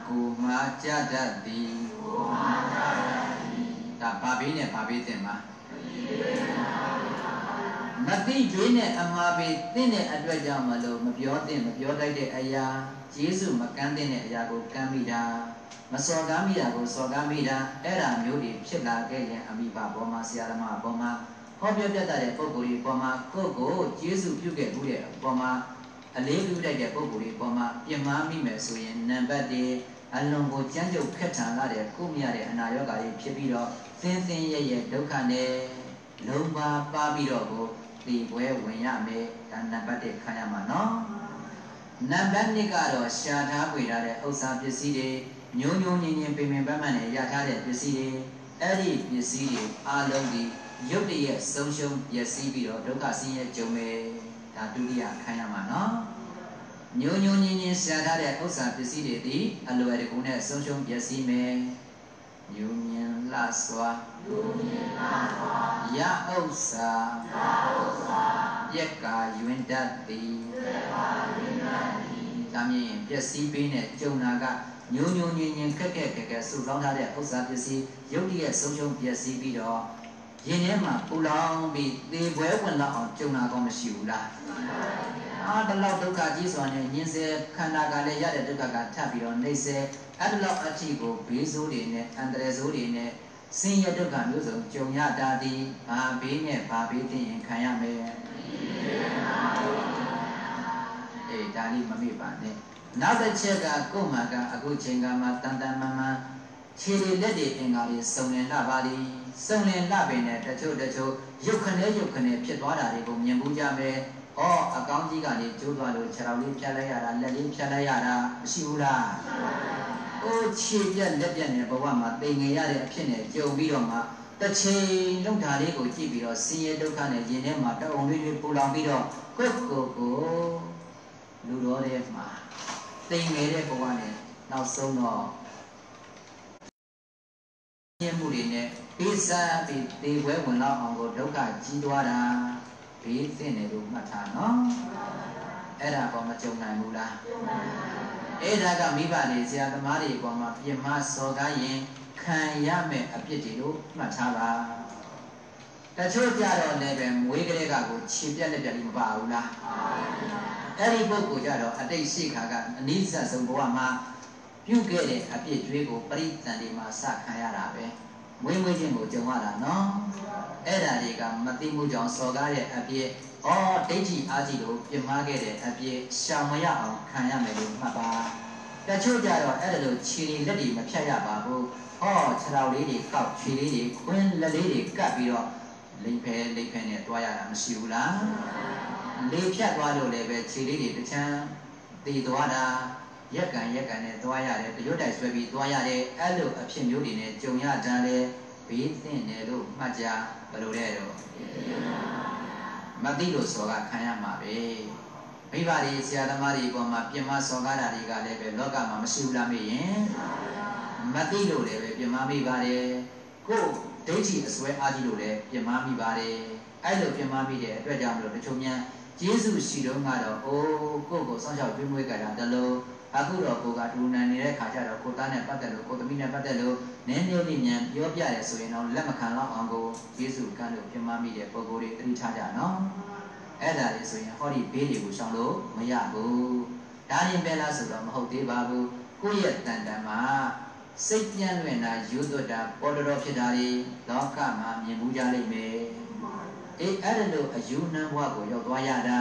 ကိုမာကြတတ်သည်ကိုမာကြတတ်သည် ဒါဘာဘေးနဲ့ဘာဘေးတင်မှာမတိဘေးနဲ့အမှားဘေးတင့်တဲ့အတွက်ကြောင့်မလို့မပြောတဲ့မပြောတတ်တဲ့အရာယေရှုမကမ်းတဲ့အရာကိုကမ်းမိတာမစော်ကားမိတာကိုစော်ကားမိတာအဲ့ဒါမျိုးတွေဖြစ်လာခဲ့ရင်အမိဘဘောမှာဆရာသမားဘောမှာဟောပြောပြတတ်တဲ့ပုဂ္ဂိုလ်တွေဘောမှာကိုယ့်ကိုယေရှုပြုခဲ့မှုတဲ့ဘောမှာအလေးပြုလိုက်တဲ့ပုဂ္ဂိုလ်တွေဘောမှာပြင်မာမိမယ်ဆိုရင်နံပါတ်1အလုံးကိုကြမ်းကြုတ်ခက်ထန်လာတဲ့ကိုမြရတဲ့အနာရောဂါတွေဖြစ်ပြီးတော့ သင်သင်ရဲ့ရဲ့ဒုက္ခနဲ့လုံးပါပါပြီးတော့ကိုဒီပွဲဝင်ရမယ်ဒါနံပါတ်1ခံရမှာနော်နံပါတ်2ကတော့ရှာထားပွေထားတဲ့ဥစ္စာပစ္စည်းတွေညုံညုံညင်ညင်ပင်ပင်ပန်းပန်းနဲ့ရထားတဲ့ပစ္စည်းတွေအဲ့ဒီပစ္စည်းတွေအလုံးဒီရုပ်တရက်ဆုံးရှုံးပျက်စီးပြီးတော့ဒုက္ခဆင်းရဲကြုံမယ်ဒါဒုတိယခံရမှာနော်ညုံညုံညင်ညင်ရှာထားတဲ့ဥစ္စာပစ္စည်းတွေဒီအလွယ်တကူနဲ့ဆုံးရှုံးပျက်စီးမယ် ညုံညင်လှစွာညုံညင်လှစွာရဥစ္စာရဥစ္စာပြက်ကာယွင်တတ်သည်ပြက်ကာယွင်တတ်သည်ဒါမြင်ပျက်စီးပေးနဲ့ကြုံနာကညုံညုံညင်ညင်ခက်ခက်ခက်ခက်စုလောင်းထားတဲ့ဥစ္စာပစ္စည်းရုပ်တရက်ဆုံးရှုံးပျက်စီးပြီးတော့ရင်ထဲမှာပူလောင်ပြီးသေပွဲဝင်တော့အောင်ကြုံနာကောင်းမရှိဘူးလား အာတလောက်ဒုက္ခကြီးစွာနဲ့ညင်စေခန္ဓာကလည်းရတဲ့ဒုက္ခကထပ်ပြီးတော့နှိမ့်စေအဲ့ဒီလောက်အထီကိုဘေးဆိုးတွေနဲ့အန္တရာယ်ဆိုးတွေနဲ့ဆင်းရဲဒုက္ခမျိုးစုံကြုံရတာဒီဘာဘေးနဲ့ဘာဘေးတင်ရင်ခံရမယ်အေးဒါလေးမမေ့ပါနဲ့နောက်တစ်ချက်ကကို့မှာကအခုချိန်ကမှတန်တန်မန်မန်ခြေတွေလက်တွေအင်္ဂါတွေစုံလင်လာပါလိစုံလင်လာပင်နဲ့တချို့တချို့ရုပ်ခနဲရုပ်ခနဲဖြစ်သွားတာတွေကိုမြင်ဘူးကြမယ် ဩအကောင်းကြီးကနေကျိုးသွားလို့ခြေထောက်လေးဖြတ်လိုက်ရတာလက်လေးဖြတ်လိုက်ရတာမရှိဘူးလားအိုးခြေပြက်လက်ပြက်နဲ့ဘဝမှာတိမ်ငယ်ရတဲ့အဖြစ်နဲ့ကြုံပြီးတော့မှတစ်ချိန်လောက်ဓာလေးကိုကြည့်ပြီးတော့ဆင်းရဲဒုက္ခနဲ့ရင်ထဲမှာတအုံလေးလေးပူလောင်ပြီးတော့ကိုယ့်ကိုယ်ကိုလူတော်တဲ့မှာတိမ်ငယ်တဲ့ဘဝနဲ့နောက်ဆုံးတော့ညမှုတွေနဲ့ပိစပ်ပြီးတေဝဲဝင်လောက်အောင်ကိုဒုက္ခကြီးသွားတာ ဘေးသင့်တယ်လို့မှတ်ထားနော်အဲ့ဒါကောမကြုံနိုင်ဘူးလားအဲ့ဒါကမိဘတွေဆရာသမားတွေပေါ်မှာပြမစော်ကားရင်ခံရမယ်အပြစ်တွေလို့မှတ်ထားပါတချို့ကြတော့လည်းပဲမွေးကလေးကကိုခြေပြက်လက်ပြက်လေးမပါဘူးလားအဲ့ဒီပုဂ္ဂိုလ်ကြတော့အတိတ်ရှိခါကအနိစ္စဆုံးဘဝမှာပြုခဲ့တဲ့အပြစ်တွေးကိုပရိသန်တွေမှာစခံရတာပဲ မွေးမွေးချင်းကိုကြုံရတာနော်အဲ့ဒါတွေကမသိမှုကြောင့်စော်ကားတဲ့အပြစ်ဩဒိဋ္ဌိအာကြီးတို့ပြမှားခဲ့တဲ့အပြစ်ရှောင်မရအောင်ခံရမယ်လို့မှတ်ပါတချို့ကြတော့အဲ့ဒါလိုခြေတွေလက်တွေမဖြတ်ရပါဘူးဩခြေထောက်လေးတွေကောက်ခြေလေးတွေခွင်းလက်လေးတွေကပ်ပြီးတော့လိမ့်ဖဲလိမ့်ဖဲနဲ့တွားရတာမရှိဘူးလားလေဖြတ်သွားလို့လည်းပဲခြေလေးတွေတချမ်းတည်သွားတာ ရက်ကန်ရက်ကန်နဲ့သွားရတယ်တရွတ်တိုက်ဆွဲပြီးသွားရတယ်အဲ့လိုအဖြစ်မျိုးတွေနဲ့ကြုံရကြတယ်ဘေးသင့်တယ်လို့မှတ်ကြဘယ်လိုလဲတော့မသိလို့စောကခံရမှာပဲမိဘတွေဆရာသမားတွေပေါ်မှာပြင်မစောကားတာတွေကလည်းပဲလောကမှာမရှိဘူးလားမေးရင်မသိလို့လည်းပဲပြင်မမိပါတယ်ကိုဒိဋ္ဌိအစွဲအားကြီးလို့လည်းပြင်မမိပါတယ်အဲ့လိုပြင်မမိတဲ့အတွက်ကြောင့်မလို့တချို့များကျေးဇူးရှိတော့ကတော့အိုးကိုယ့်ကိုစောင့်ရှောက်ကျွေးမွေးကြတာတလို့ အခုတော့ကိုကဒူနန်နေတဲ့ခါကျတော့ကိုသားနဲ့ပတ်သက်လို့ကိုသမီးနဲ့ပတ်သက်လို့နည်းနည်းလေးမြန်ပြောပြရဲဆိုရင်တော့လက်မခံတော့အောင်ကိုယေရှုကမ်းလို့ပြင်မမိတဲ့ပုံကိုယ်တွေသတိထားကြနော်အဲ့ဒါလေးဆိုရင်ဟောဒီဘေးတွေကိုရှောင်လို့မရဘူးဒါရင်ပဲလားဆိုတော့မဟုတ်သေးပါဘူးကိုယ့်ရဲ့တန်တန်မှာစိတ်ပြန့်လွင့်တာယူသွတ်တာပေါ်တော်ဖြစ်တာတွေလောကမှာမြင်မှုကြလိမ့်မယ်အေးအဲ့ဒါလို့အယူနှံဘဝကိုရောက်သွားရတာ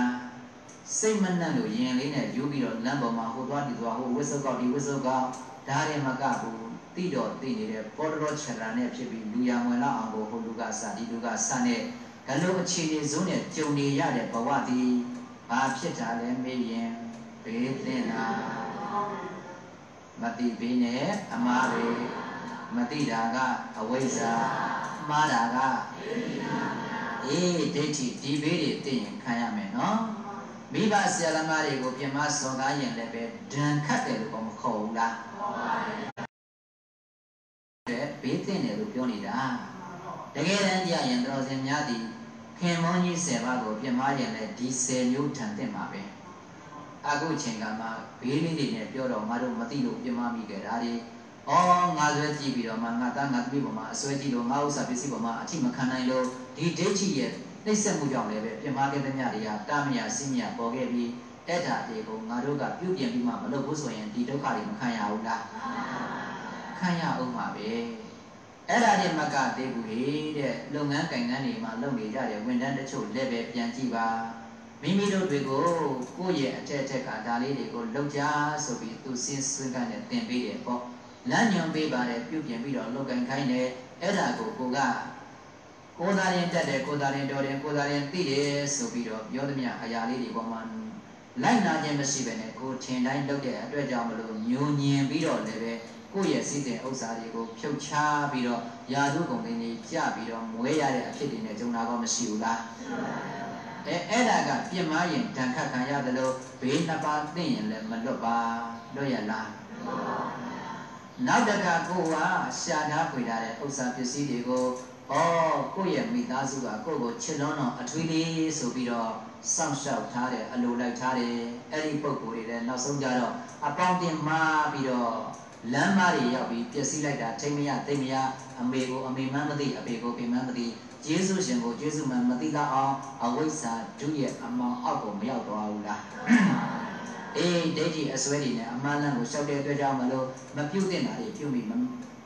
စိတ်မနှံ့လို့ရင်လေးနဲ့ယူပြီးတော့လမ်းပေါ်မှာဟိုသွားဒီသွားဟိုဝစ်စုပ်ကောက်ဒီဝစ်စုပ်ကောက်ဒါရင်မကဘူးတိတော်သိနေတဲ့ပေါ်တော်ချက်တာနဲ့ဖြစ်ပြီးလူရမွယ်လောက်အောင်ကိုဟိုလူကစဒီလူကစနဲ့ဒါလိုအခြေအနေစုံနဲ့ကြုံနေရတဲ့ဘဝသည်ဘာဖြစ်တာလဲမေးရင်ဘေးသင့်တာမတိဘေးနဲ့အမားတွေမတိတာကအဝိဇ္ဇာမှားတာကအေးဒိဋ္ဌိဒီဘေးတွေသိရင်ခံရမယ်နော် မိဘဆရာသမားတွေကိုပြင်မစော်ကားရင်လည်းပဲဒဏ်ခတ်တယ်လို့တော့မခေါ်ဘူးလားတဲ့ဘေးသင့်တယ်လို့ပြောနေတာတကယ်တမ်းကြရင်တော်စင်များသည်ခင်မောင်းကြီး10ပါးကိုပြင်မရင်လည်းဒီ10မျိုးထန်သင့်ပါပဲအခုချိန်ကမှဘေးလေးတွေနဲ့ပြောတော့ငါတို့မသိလို့ပြင်မမိကြတာဒီအော်ငါဆွဲကြည့်ပြီးတော့မှငါသားငါသမီးပေါ်မှာအဆွဲကြည့်လို့ငါဥစ္စာပစ္စည်းပေါ်မှာအထိမခံနိုင်လို့ဒီဒိဋ္ဌိရဲ့ နှိမ့်ဆက်မှုကြောင့်လည်းပဲပြင်မာခဲ့တဲ့ညတွေကတာမယာစင်းမြပေါ်ခဲ့ပြီးအဲ့ဒါတွေကိုငါတို့ကပြုပြင်ပြီးမှမလုပ်ဘူးဆိုရင်ဒီဒုက္ခတွေမခံရဘူးလားခံရအောင်ပါပဲအဲ့ဒါတွေမကသေးဘူးလေတဲ့လုပ်ငန်းကင်ငန်းတွေမှာလုပ်နေကြတဲ့ဝန်ထမ်းတချို့လည်းပဲပြန်ကြည့်ပါမိမိတို့တွေကိုကိုယ့်ရဲ့အထက်ထက်ကဒါလေးတွေကိုလုပ်ကြဆိုပြီးသူစင်းစွန်းကနေတင်ပေးတယ်ပေါ့လမ်းညွန်ပေးပါတယ်ပြုပြင်ပြီးတော့လုပ်ကင်ခိုင်းတယ်အဲ့ဒါကိုကိုက ကိုယ်သာရင်တက်တယ်ကိုယ်သာရင်တော်တယ်ကိုယ်သာရင်သိတယ်ဆိုပြီးတော့ပြောသမျှအရာလေးတွေပေါ်မှာလိုက်နာခြင်းမရှိဘဲနဲ့ကိုထင်တိုင်းလုပ်တဲ့အတွက်ကြောင့်မလို့ညွန်ညင်ပြီးတော့လည်းပဲကိုယ့်ရဲ့စီစဉ်ဥစ္စာတွေကိုဖြုတ်ချပြီးတော့ယာတုကုန်သိနေကြပြီးတော့မွဲရတဲ့အဖြစ်တွေနဲ့ကြုံတာကောမရှိဘူးလားအဲအဲ့ဒါကပြစ်မှားရင်ဒဏ်ခတ်ခံရတယ်လို့ဘေးနှစ်ပါးသိရင်လည်းမလွတ်ပါလွတ်ရလားနောက်တကကိုကရှာထားဖွေထားတဲ့ဥစ္စာပစ္စည်းတွေကို ဩကိုယ့်ရဲ့မိသားစုကကိုယ့်ကိုချစ်လွန်းတော့အထွေးလေးဆိုပြီးတော့စောင့်ရှောက်ထားတယ်အလိုလိုက်ထားတယ်အဲ့ဒီပုံကိုယ်တွေလည်းနောက်ဆုံးကြတော့အပေါင်းတင်မှားပြီးတော့လမ်းမတွေရောက်ပြီးပျက်စီးလိုက်တာထိမရသိမရအမေကိုအမေမှန်းမသိအဖေကိုဖေမှန်းမသိယေရှုရှင်ကိုယေရှုမှန်မသိတော့အောင်အဝိဇ္ဇာဒုရဲ့အမောင်အောက်ကိုမရောက်သွားဘူးလားအေးဒိဋ္ဌိအစွဲတွေနဲ့အမှန်လမ်းကိုရှောက်တဲ့အတွက်ကြောင့်မလို့မပြုတ်တင်တာတွေပြုတ်မိ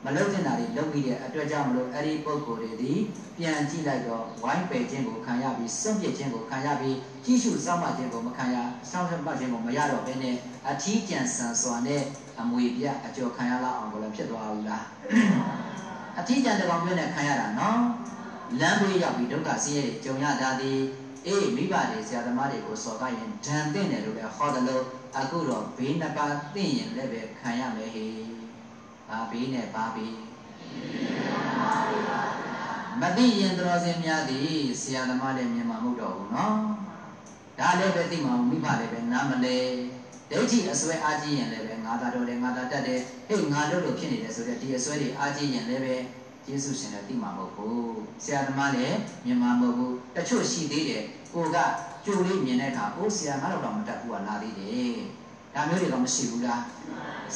မလုပ်တင်တာတွေလုပ်ပြီးတဲ့အတွက်ကြောင့်မလို့အဲ့ဒီပုံကိုယ်တွေဒီပြန်ကြည့်လိုက်တော့ဝိုင်းပယ်ခြင်းကိုခံရပြီးစွန့်ပစ်ခြင်းကိုခံရပြီးကြီးစုစောင့်မှခြင်းကိုမခံရစောင့်မှခြင်းကိုမရတော့ဘဲနဲ့အထီးကျန်ဆန်စွာနဲ့အမွေပြအကျော်ခံရလောက်အောင်ကိုလည်းဖြစ်သွားဘူးလားအထီးကျန်တကောင်မျိုးနဲ့ခံရတာနော်လမ်းဘေးရောက်ပြီးဒုက္ခဆင်းရဲတွေကြုံရတာဒီအေးမိဘတွေဆရာသမားတွေကိုစော်ကားရင်ဒဏ်သင့်တယ်လို့လည်းဟောတယ်လို့အခုတော့ဘေးနှစ်ပါးသိရင်လည်းပဲခံရမယ်ဟေ ဘာဘေးနဲ့ဘာဘေးမသိရင်တော်စင်များသည်ဆရာသမားလည်းမြင်မှာမဟုတ်တော့ဘူးနော်ဒါလည်းပဲသိမှာမိဘလည်းပဲနားမလဲဒိဋ္ဌိအစွဲအားကြီးရင်လည်းပဲငါသာတော်တယ်ငါသာတတ်တယ်ဟေ့ငါလို့လို့ဖြစ်နေတယ်ဆိုတဲ့ဒီအစွဲတွေအားကြီးရင်လည်းပဲယေရှုရှင်လည်းသိမှာမဟုတ်ဘူးဆရာသမားလည်းမြင်မှာမဟုတ်ဘူးတချို့ရှိသေးတယ်ကိုကကြိုလေးမြင်တဲ့အခါအိုးဆရာငါတော့မတတ်ဘူးကလာသေးတယ်ဒါမျိုးတွေကမရှိဘူးလား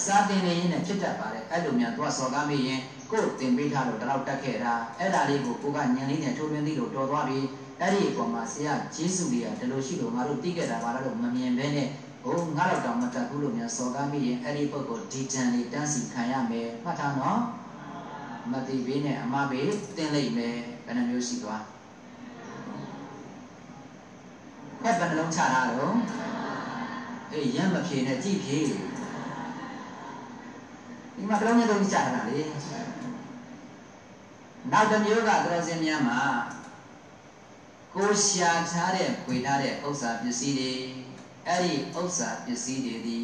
စာတင်နေရင်လည်းဖြစ်တတ်ပါတယ်အဲ့လိုများသွားစော်ကားမိရင်ကိုယ်တင်ပေးထားလို့တလောက်တက်ခဲ့တာအဲ့ဒါလေးကိုကိုကညံလေးနဲ့ထိုးသွင်းသိလို့တော်သွားပြီအဲ့ဒီအပေါ်မှာဆရာဂျေစုတွေကဒီလိုရှိလို့ငါတို့သိခဲ့တာပါလားလို့မမြင်ဘဲနဲ့ဟိုငါတော့တောင်မတက်ဘူးလို့များစော်ကားမိရင်အဲ့ဒီပုဂ္ဂိုလ်ဒီတန်လေးတန်းစီခံရမယ်မှတ်ထားနော်မတိဘေးနဲ့အမဘေးတင်းလိုက်မယ်ဘယ်နှမျိုးရှိသွားဖက်ဘယ်နှလုံးချတာတော့အေးရမ်းမဖြေနဲ့ကြည့်ဖြေ ဒီမှာကြောင်းနဲ့တော့ချတာလေနောက်တစ်မျိုးကတော်စင်များမှာကိုရှာထားတဲ့ခွေထားတဲ့ဥစ္စာပစ္စည်းတွေအဲ့ဒီဥစ္စာပစ္စည်းတွေဒီ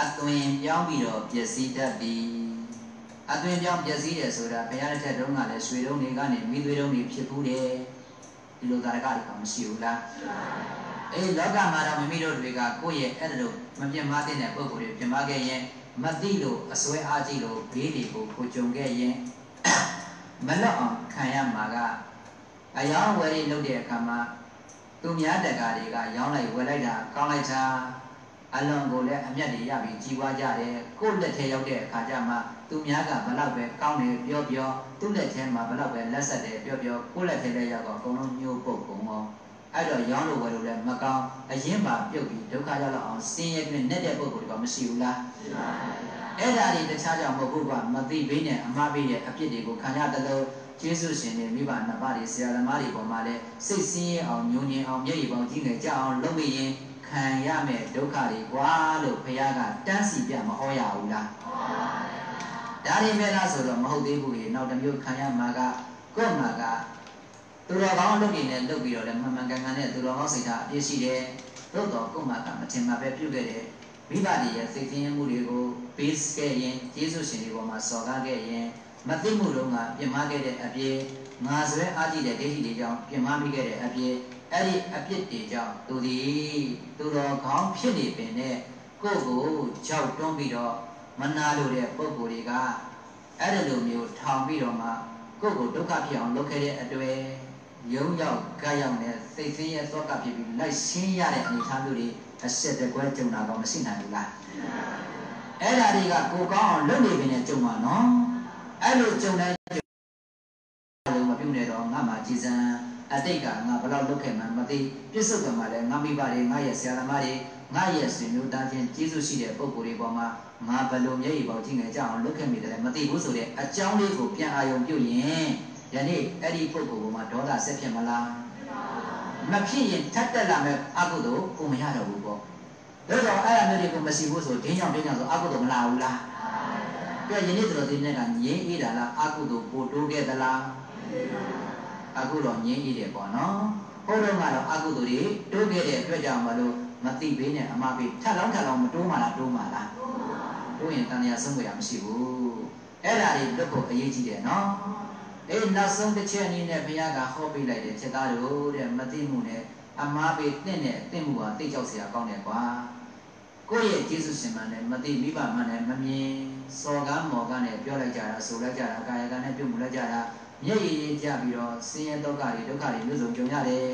အသွင်ပြောင်းပြီးတော့ပျက်စီးတတ်သည်အသွင်ပြောင်းပျက်စီးတယ်ဆိုတာဘုရားတစ်ထက်တုန်းကလည်းရွှေတုံးတွေကနေမိသွေးတုံးတွေဖြစ်ဘူးတယ်ဒီလိုသာရကတွေကမရှိဘူးလားအေးလောကမှာတော့မိမိတို့တွေကကိုယ့်ရဲ့အဲ့လိုမပြတ်မတဲ့ပုံကိုယ်တွေပြတ်မခဲ့ရင် မသိလို့အစွဲအားကြီးလို့ဘေးတွေကိုကိုကြုံခဲ့ရင်မလွတ်အောင်ခံရမှာကအယောင်းဝယ်ရလုပ်တဲ့အခါမှာသူများတက္ကရာတွေကရောင်းလိုက်ဝယ်လိုက်တာကောင်းလိုက်တာအလွန်ကိုလည်းအမျက်တွေရပြီးကြီးပွားကြတယ်ကိုယ့်လက်ထဲရောက်တဲ့အခါကျမှသူများကဘလောက်ပဲကောင်းတယ်ပြောပြောသူ့လက်ထဲမှာဘလောက်ပဲလက်ဆက်တယ်ပြောပြောကိုယ့်လက်ထဲလည်းရောက်တော့အကုန်လုံးညှို့ပုတ်ကုန်ရော အဲ့တော့ရောင်းလို့ဝယ်လို့လည်းမကောင်းအရင်ပါပြုတ်ပြီးဒုက္ခရောက်တော့အောင်ဆင်းရဲပြီးနဲ့တဲ့ပုဂ္ဂိုလ်တွေကမရှိဘူးလားရှိပါဘူးအဲ့ဒါတွေတခြားကြောင့်မဟုတ်ဘူးကမသိဘိနဲ့အမှားဘိရဲ့အပြစ်တွေကိုခံရတယ်လို့ကျေးဇူးရှင်တွေမိဘနှစ်ပါးတွေဆရာသမားတွေပေါ်မှာလည်းစိတ်ဆင်းရဲအောင်ညှို့ညင်အောင်မျက်ရည်ပေါင်းကြီးငယ်ကြအောင်လုပ်မိရင်ခံရမယ်ဒုက္ခတွေကွာလို့ဘုရားကတန်းစီပြမဟောရဘူးလားဟောပါဘူးဒါတွေပဲလားဆိုတော့မဟုတ်သေးဘူးလေနောက်တစ်မျိုးခံရမှာကကိုယ့်မှာက သူတော်ကောင်းလုပ်နေနဲ့လုပ်ပြီးတော့လည်းမှန်မှန်ကန်ကန်နဲ့သူတော်ကောင်းစိတ်ဓာတ်အပြည့်ရှိတယ်သို့တော်ကိုယ့်မှာကမထင်မှပဲပြုတ်ခဲ့တယ်မိဘတွေရဲ့စိတ်ဆင်းရဲမှုတွေကိုပေးခဲ့ရင်ယေရှုရှင်ဒီပေါ်မှာစော်ကားခဲ့ရင်မသိမှုတော့ကပြင်မခဲ့တဲ့အပြည့်ငါဆွဲအားကြည့်တဲ့ဒိဋ္ဌိတွေကြောင့်ပြင်မမိခဲ့တဲ့အပြည့်အဲ့ဒီအပြစ်တွေကြောင့်သူဒီသူတော်ကောင်းဖြစ်နေပင်နဲ့ကိုယ့်ကိုကြောက်တွန်းပြီးတော့မနာလို့တဲ့ပုံကိုယ်တွေကအဲ့ဒီလိုမျိုးထောင်ပြီးတော့မှကိုယ့်ကိုဒုက္ခဖြစ်အောင်လုပ်ခဲ့တဲ့အတွေ့ ရုံရောက်ကြရောက်နဲ့စိတ်ဆင်းရဲသောကဖြစ်ပြီးလိုက်ရှင်းရတဲ့အနေအထားမျိုးတွေအဆက်တကွဲကြုံတာတော့မရှိနိုင်ဘူးလားအဲ့ဒါတွေကကိုကောင်းအောင်လုပ်နေပြီနဲ့ကြုံပါနော်အဲ့လိုကြုံတိုင်းလုံးမပြုတ်နေတော့ငါမှကြည်စံအတိတ်ကငါဘယ်လောက်လုပ်ခဲ့မှမသိပြစ္ဆုတ်ကမှလည်းငါမိဘတွေငါရဲ့ဆရာသမားတွေငါရဲ့ဆွေမျိုးသားချင်းကျေးဇူးရှိတဲ့ပုံကိုယ်တွေပေါ်မှာငါဘယ်လိုမျက်ရည်ပေါက်ကြီးငယ်ကြအောင်လုပ်ခဲ့မိတယ်မသိဘူးဆိုတဲ့အကြောင်းလေးကိုပြန်အာရုံပြုရင် ယနေ့အဲ့ဒီပုံကိုယ်ပေါ်မှာဒေါသဆက်ဖြစ်မလားမဖြစ်ရင်ထပ်တက်လာမဲ့အကုသိုလ်ကိုမရတော့ဘူးပေါ့ဒါတော့အဲ့အမျိုးတွေကိုမရှိဘူးဆိုဒင်းကြောင့်ဒင်းကြောင့်ဆိုအကုသိုလ်မလာဘူးလားပြယနေ့ဆိုတော့ဒီနေ့ကငြင်းအေးတာလားအကုသိုလ်ပိုတိုးခဲ့သလားအခုတော့ငြင်းအေးတယ်ပေါ့နော်ဟိုတော့ကတော့အကုသိုလ်တွေတိုးခဲ့တဲ့အတွက်ကြောင့်မလို့မသိပေးနဲ့အမပေးထပ်လောင်းထပ်လောင်းမတိုးမှလားတိုးမှလားတိုးရင်တန်တရားဆုံးခွေရမရှိဘူးအဲ့ဒါတွေလွတ်ဖို့အရေးကြီးတယ်နော် အဲ့နောက်ဆုံးတစ်ချက်အနေနဲ့ဘုရားကဟောပေးလိုက်တယ်ချက်သားတို့တဲ့မသိမှုနဲ့အမားပေးတင့်နဲ့တင့်မှုဟာတိတ်ကြောက်စရာကောင်းတယ်ကွာကိုယ့်ရဲ့ကျေးဇူးရှင်မှန်နဲ့မသိမိဘမှန်နဲ့မမြင်စော်ကားမော်ကားနဲ့ပြောလိုက်ကြတာဆိုလိုက်ကြတာကာယကံနဲ့ပြုမှုလိုက်ကြတာမျက်ရည်ရည်ကြပြီးတော့ဆင်းရဲဒုက္ခတွေဒုက္ခတွေမျိုးစုံကြုံရတယ်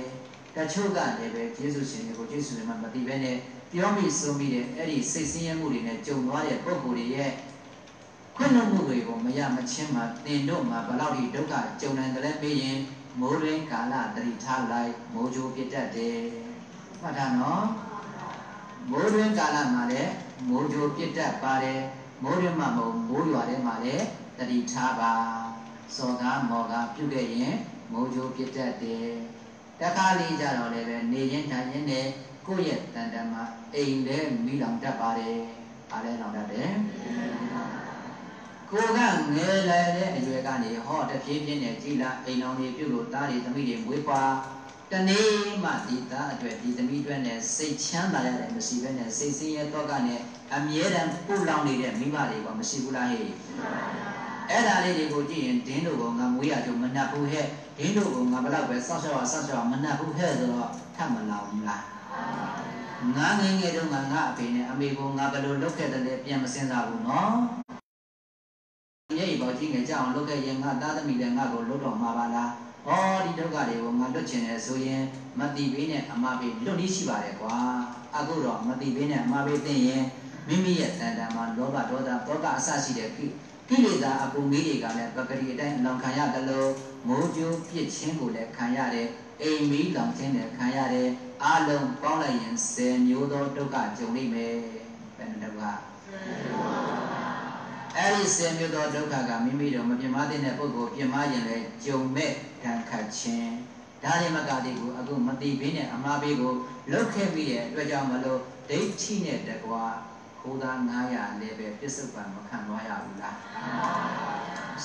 တချို့ကလည်းပဲကျေးဇူးရှင်တွေကိုကျေးဇူးရှင်မှမသိဘဲနဲ့ပြောမိဆိုမိတဲ့အဲ့ဒီစိတ်ဆင်းရဲမှုတွေနဲ့ကြုံသွားတဲ့ပုံကိုယ်တွေရဲ့ ခွင့်လွှတ်မှုတွေကိုမရမချင်းမှတင်တို့မှာဘလောက်ဒီဒုက္ခကြုံနိုင်တယ်လဲပြီးရင်မိုးရင်းကာလတတိထားလိုက်မိုးကြိုးပြတ်တတ်တယ်မှတ်ထားနော်မိုးရင်းကာလမှာလည်းမိုးကြိုးပြတ်တတ်ပါတယ်မိုးရင်းမှာမဟုတ်မိုးရွာထဲမှာလည်းတတိထားပါစော်ကားမော်ကားပြုတ်ခဲ့ရင်မိုးကြိုးပြတ်တတ်တယ်တခါလေးကြတော့လည်းပဲနေရင်ထိုင်ရင်နဲ့ကိုယ့်ရဲ့တန်တန်မှာအိမ်လည်းမိလောင်တတ်ပါတယ်အားလည်းလောင်တတ်တယ် ကိုကငယ်လာတဲ့အရွယ်ကနေဟောတဖြည်းဖြည်းနဲ့ကြည်လာအိမ်တော်တွေပြုတ်လို့သားတွေသမီးတွေမွေးပွားတတနေ့မှဒီသားအတွက်ဒီသမီးအတွက်နဲ့စိတ်ချမ်းသာရတယ်မရှိဘဲနဲ့စိတ်ဆင်းရဲတော့ကနဲ့အမြဲတမ်းပူလောင်နေတဲ့မိဘတွေကမရှိဘူးလားဟဲ့အဲ့ဒါလေးတွေကိုကြည့်ရင်ဒင်းတို့ကငါမွေးရကြုံမနှက်ဘူးဟဲ့ဒင်းတို့ကငါဘလောက်ပဲစောက်ရှောက်ဆောက်ရှောက်မနှက်ဘူးဟဲ့ဆိုတော့ထပ်မလောင်ဘူးလားငါငယ်ငယ်တုန်းကငါအဖေနဲ့အမေကငါဘယ်လိုလုပ်ခဲ့တယ်လဲပြန်မစင်စားဘူးနော် ရဲ့ဘောကြီးငယ်ကြောင်လုပ်ခဲ့ရင်ငါသားသမီးလည်းငါ့ကိုလွတ်တော်မှာပါလား။ဩဒီဒုက္ခတွေကိုငါလွတ်ချင်တယ်ဆိုရင်မတိပေးနဲ့အမပေးလွတ်နည်းရှိပါတယ်ကွာ။အခုတော့မတိပေးနဲ့အမပေးသိရင်မိမိရဲ့တန်တန်မှာလောဘဒေါသတောကအစရှိတဲ့ကိကိလေသာအပူမီးတွေကလည်းပဂတိအတိုင်းလောင်ခံရတယ်လို့မိုးကြိုးပြစ်ချင်းကိုလည်းခံရတယ်။အိမ်မီးလောင်ခြင်းနဲ့ခံရတယ်။အလုံးပေါင်းလိုက်ရင်10မျိုးသောဒုက္ခကြုံလိမ့်မယ်။ဘယ်နှဒုက္ခ အဲ့ဒီဆယ်မျိုးသောဒုက္ခကမိမိတို့မပြမတဲ့ပုဂ္ဂိုလ်ပြမရင်လည်းကြုံမဲ့ဒဏ်ခတ်ခြင်းဒါရမကတိကိုအခုမတိဘင်းနဲ့အမှားဘေးကိုလုတ်ခဲ့ပြီးတဲ့အတွက်ကြောင့်မလို့ဒိဋ္ဌိနဲ့တကွာခိုးသား900လည်းပဲပြစ္ဆုတ်ပံမခံသွားရဘူးလား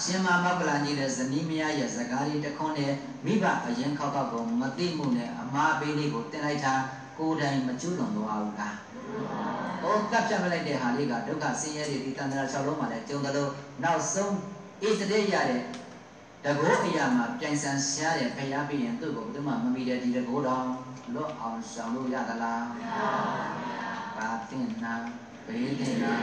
ရှင်မမပလန်ကြီးတဲ့ဇနီးမယားရဲ့ဇကားလေးတခွန်းနဲ့မိဘအရင်ခောက်ခောက်ကိုမသိမှုနဲ့အမှားဘေးလေးကိုတင်လိုက်တာကိုယ်တိုင်မကျွလွန်သွားဘူးလား ဟောကပ်ပြတ်မလိုက်တဲ့ဟာလေးကဒုက္ခဆင်းရဲတွေဒီတန်ត្រာ၆လုံးမှာလည်းကြုံတယ်လို့နောက်ဆုံးဣတရေရတဲ့တကောအရာမှာပြိုင်ဆန်ရှားတဲ့ဖျားပြီးရင်သူ့ကိုဘယ်သူမှမမိတဲ့ဒီတကောတော်လွတ်အောင်ဆောင်လို့ရသလားမရပါဘူးပါတင်နာဘေးတင်နာ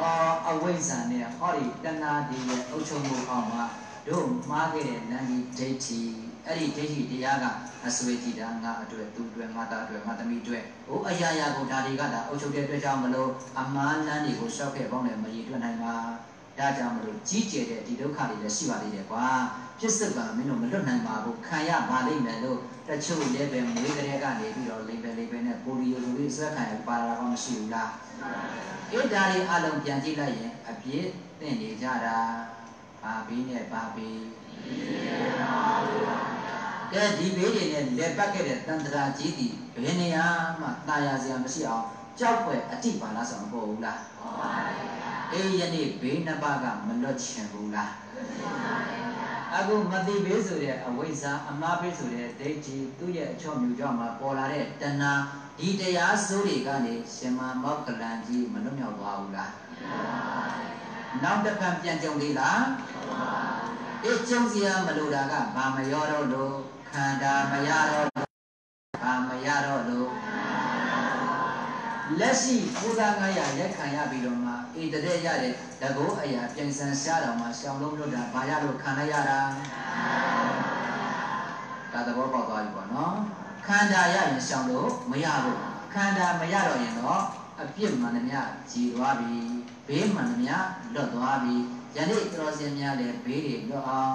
အော်အဝိဇ္ဇာနဲ့ဟောဒီတဏှာဒီရဲ့အုပ်ချုပ်မှုအောက်မှာတို့မှားခဲ့တဲ့နန္ဒီဒိဋ္ဌိ အဲ့ဒီဒိဋ္ဌိတရားကအစွေကြည်တာငါအတွက်သူအတွက်ငါသားအတွက်ငါသမီးအတွက်ဟိုအရာရာကိုဒါတွေကဒါအုပ်ချုပ်တဲ့အတွက်ကြောင့်မလို့အမားလန်းတွေကိုရှောက်ခဲ့ပေါင်းတယ်မရည်တွက်နိုင်ပါဒါကြောင့်မလို့ကြီးကျယ်တဲ့ဒီဒုက္ခတွေလည်းရှိပါသေးတယ်ကွာပြစ်စစ်ပါမင်းတို့မလွတ်နိုင်ပါဘူးခံရပါလိမ့်မယ်လို့တချို့လည်းပဲမွေးကလေးကနေပြီးတော့လိမ့်ပဲလိမ့်ပဲနဲ့ပိုလီယိုလိုလေးဆွဲခံရပါတာကောမရှိဘူးလားအဲ့ဒါတွေအလုံးပြန်ကြည့်လိုက်ရင်အပြည့်သင်နေကြတာဘာဘီးနဲ့ဘာဘီး ကဲဒီဘေးတွေနဲ့လက်ပတ်ခဲ့တဲ့တန်တရာကြီးတီဘယ်နေရာမှตายရစရာမရှိအောင်ကြောက်ွယ်အတိပါလားဆိုတော့မဟုတ်ဘူးလားဟုတ်ပါဘူးအေးယနေ့ဘေးနှစ်ပါးကမလွတ်ချင်ဘူးလားအခုမသိဘေးဆိုတဲ့အဝိဇ္ဇာအမှားဘေးဆိုတဲ့ဒိဋ္ဌိသူ့ရဲ့အချော့မြူကြောင့်မှာပေါ်လာတဲ့တဏှာဒီတရားစိုးတွေကနေရှင်မမောက္ကလန်ကြီးမလွတ်မြောက်သွားဘူးလားနောက်တစ်ဖန်ပြန်ကြုံသေးလားအေးကြုံစရာမလိုတာကဘာမရောတော့လို့ ခန္ဓာမရတော့ဘာမရတော့လို့လက်ရှိဘုရား900လက်ခံရပြီးတော့မှဣတတဲ့ရတဲ့တကောအရာပြန်ဆန်ရှားတော်မှာရှောင်းလုံးလို့တာဘာရလို့ခံရရတာဒါသဘောပေါက်သွားပြီပေါ့နော်ခန္ဓာရရင်ရှောင်းလို့မရဘူးခန္ဓာမရတော့ရင်တော့အပြစ်မှန်သမျှကြည်သွားပြီဘေးမှန်သမျှလွတ်သွားပြီယနေ့တော်စင်များလည်းဘေးတွေလွတ်အောင်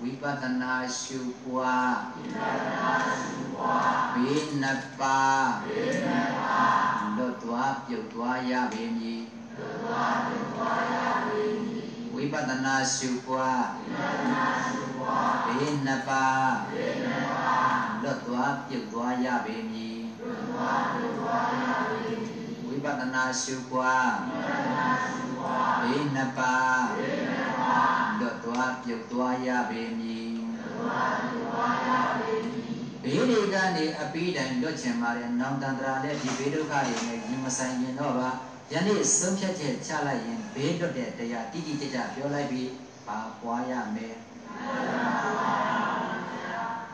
ဝိပဿနာရှုပွားဝိပဿနာရှုပွားဘေးနှစ်ပါးဘေးနှစ်ပါးလွတ်သွားပြုတ်သွားရပေမည်လွတ်သွားပြုတ်သွားရပေမည်ဝိပဿနာရှုပွားဝိပဿနာရှုပွားဘေးနှစ်ပါးဘေးနှစ်ပါးလွတ်သွားပြုတ်သွားရပေမည်လွတ်သွားပြုတ်သွားရပေမည်ဝိပဿနာရှုပွားဝိပဿနာရှုပွားဘေးနှစ်ပါးဘေးနှစ်ပါး လွတ်သွားပြုတ်သွားရပေမည်လွတ်သွားပြုတ်သွားရပေမည်ဘေးတွေကနေအပြီးတိုင်လွတ်ချင်ပါတယ်နောင်တန္တရာလည်းဒီဘေးဒုက္ခတွေနဲ့ရင်မဆိုင်ရင်တော့ပါယနေ့ဆုံးဖြတ်ချက်ချလိုက်ရင်ဘေးလွတ်တဲ့တရားတိတိကျကျပြောလိုက်ပြီးပါပွားရမယ်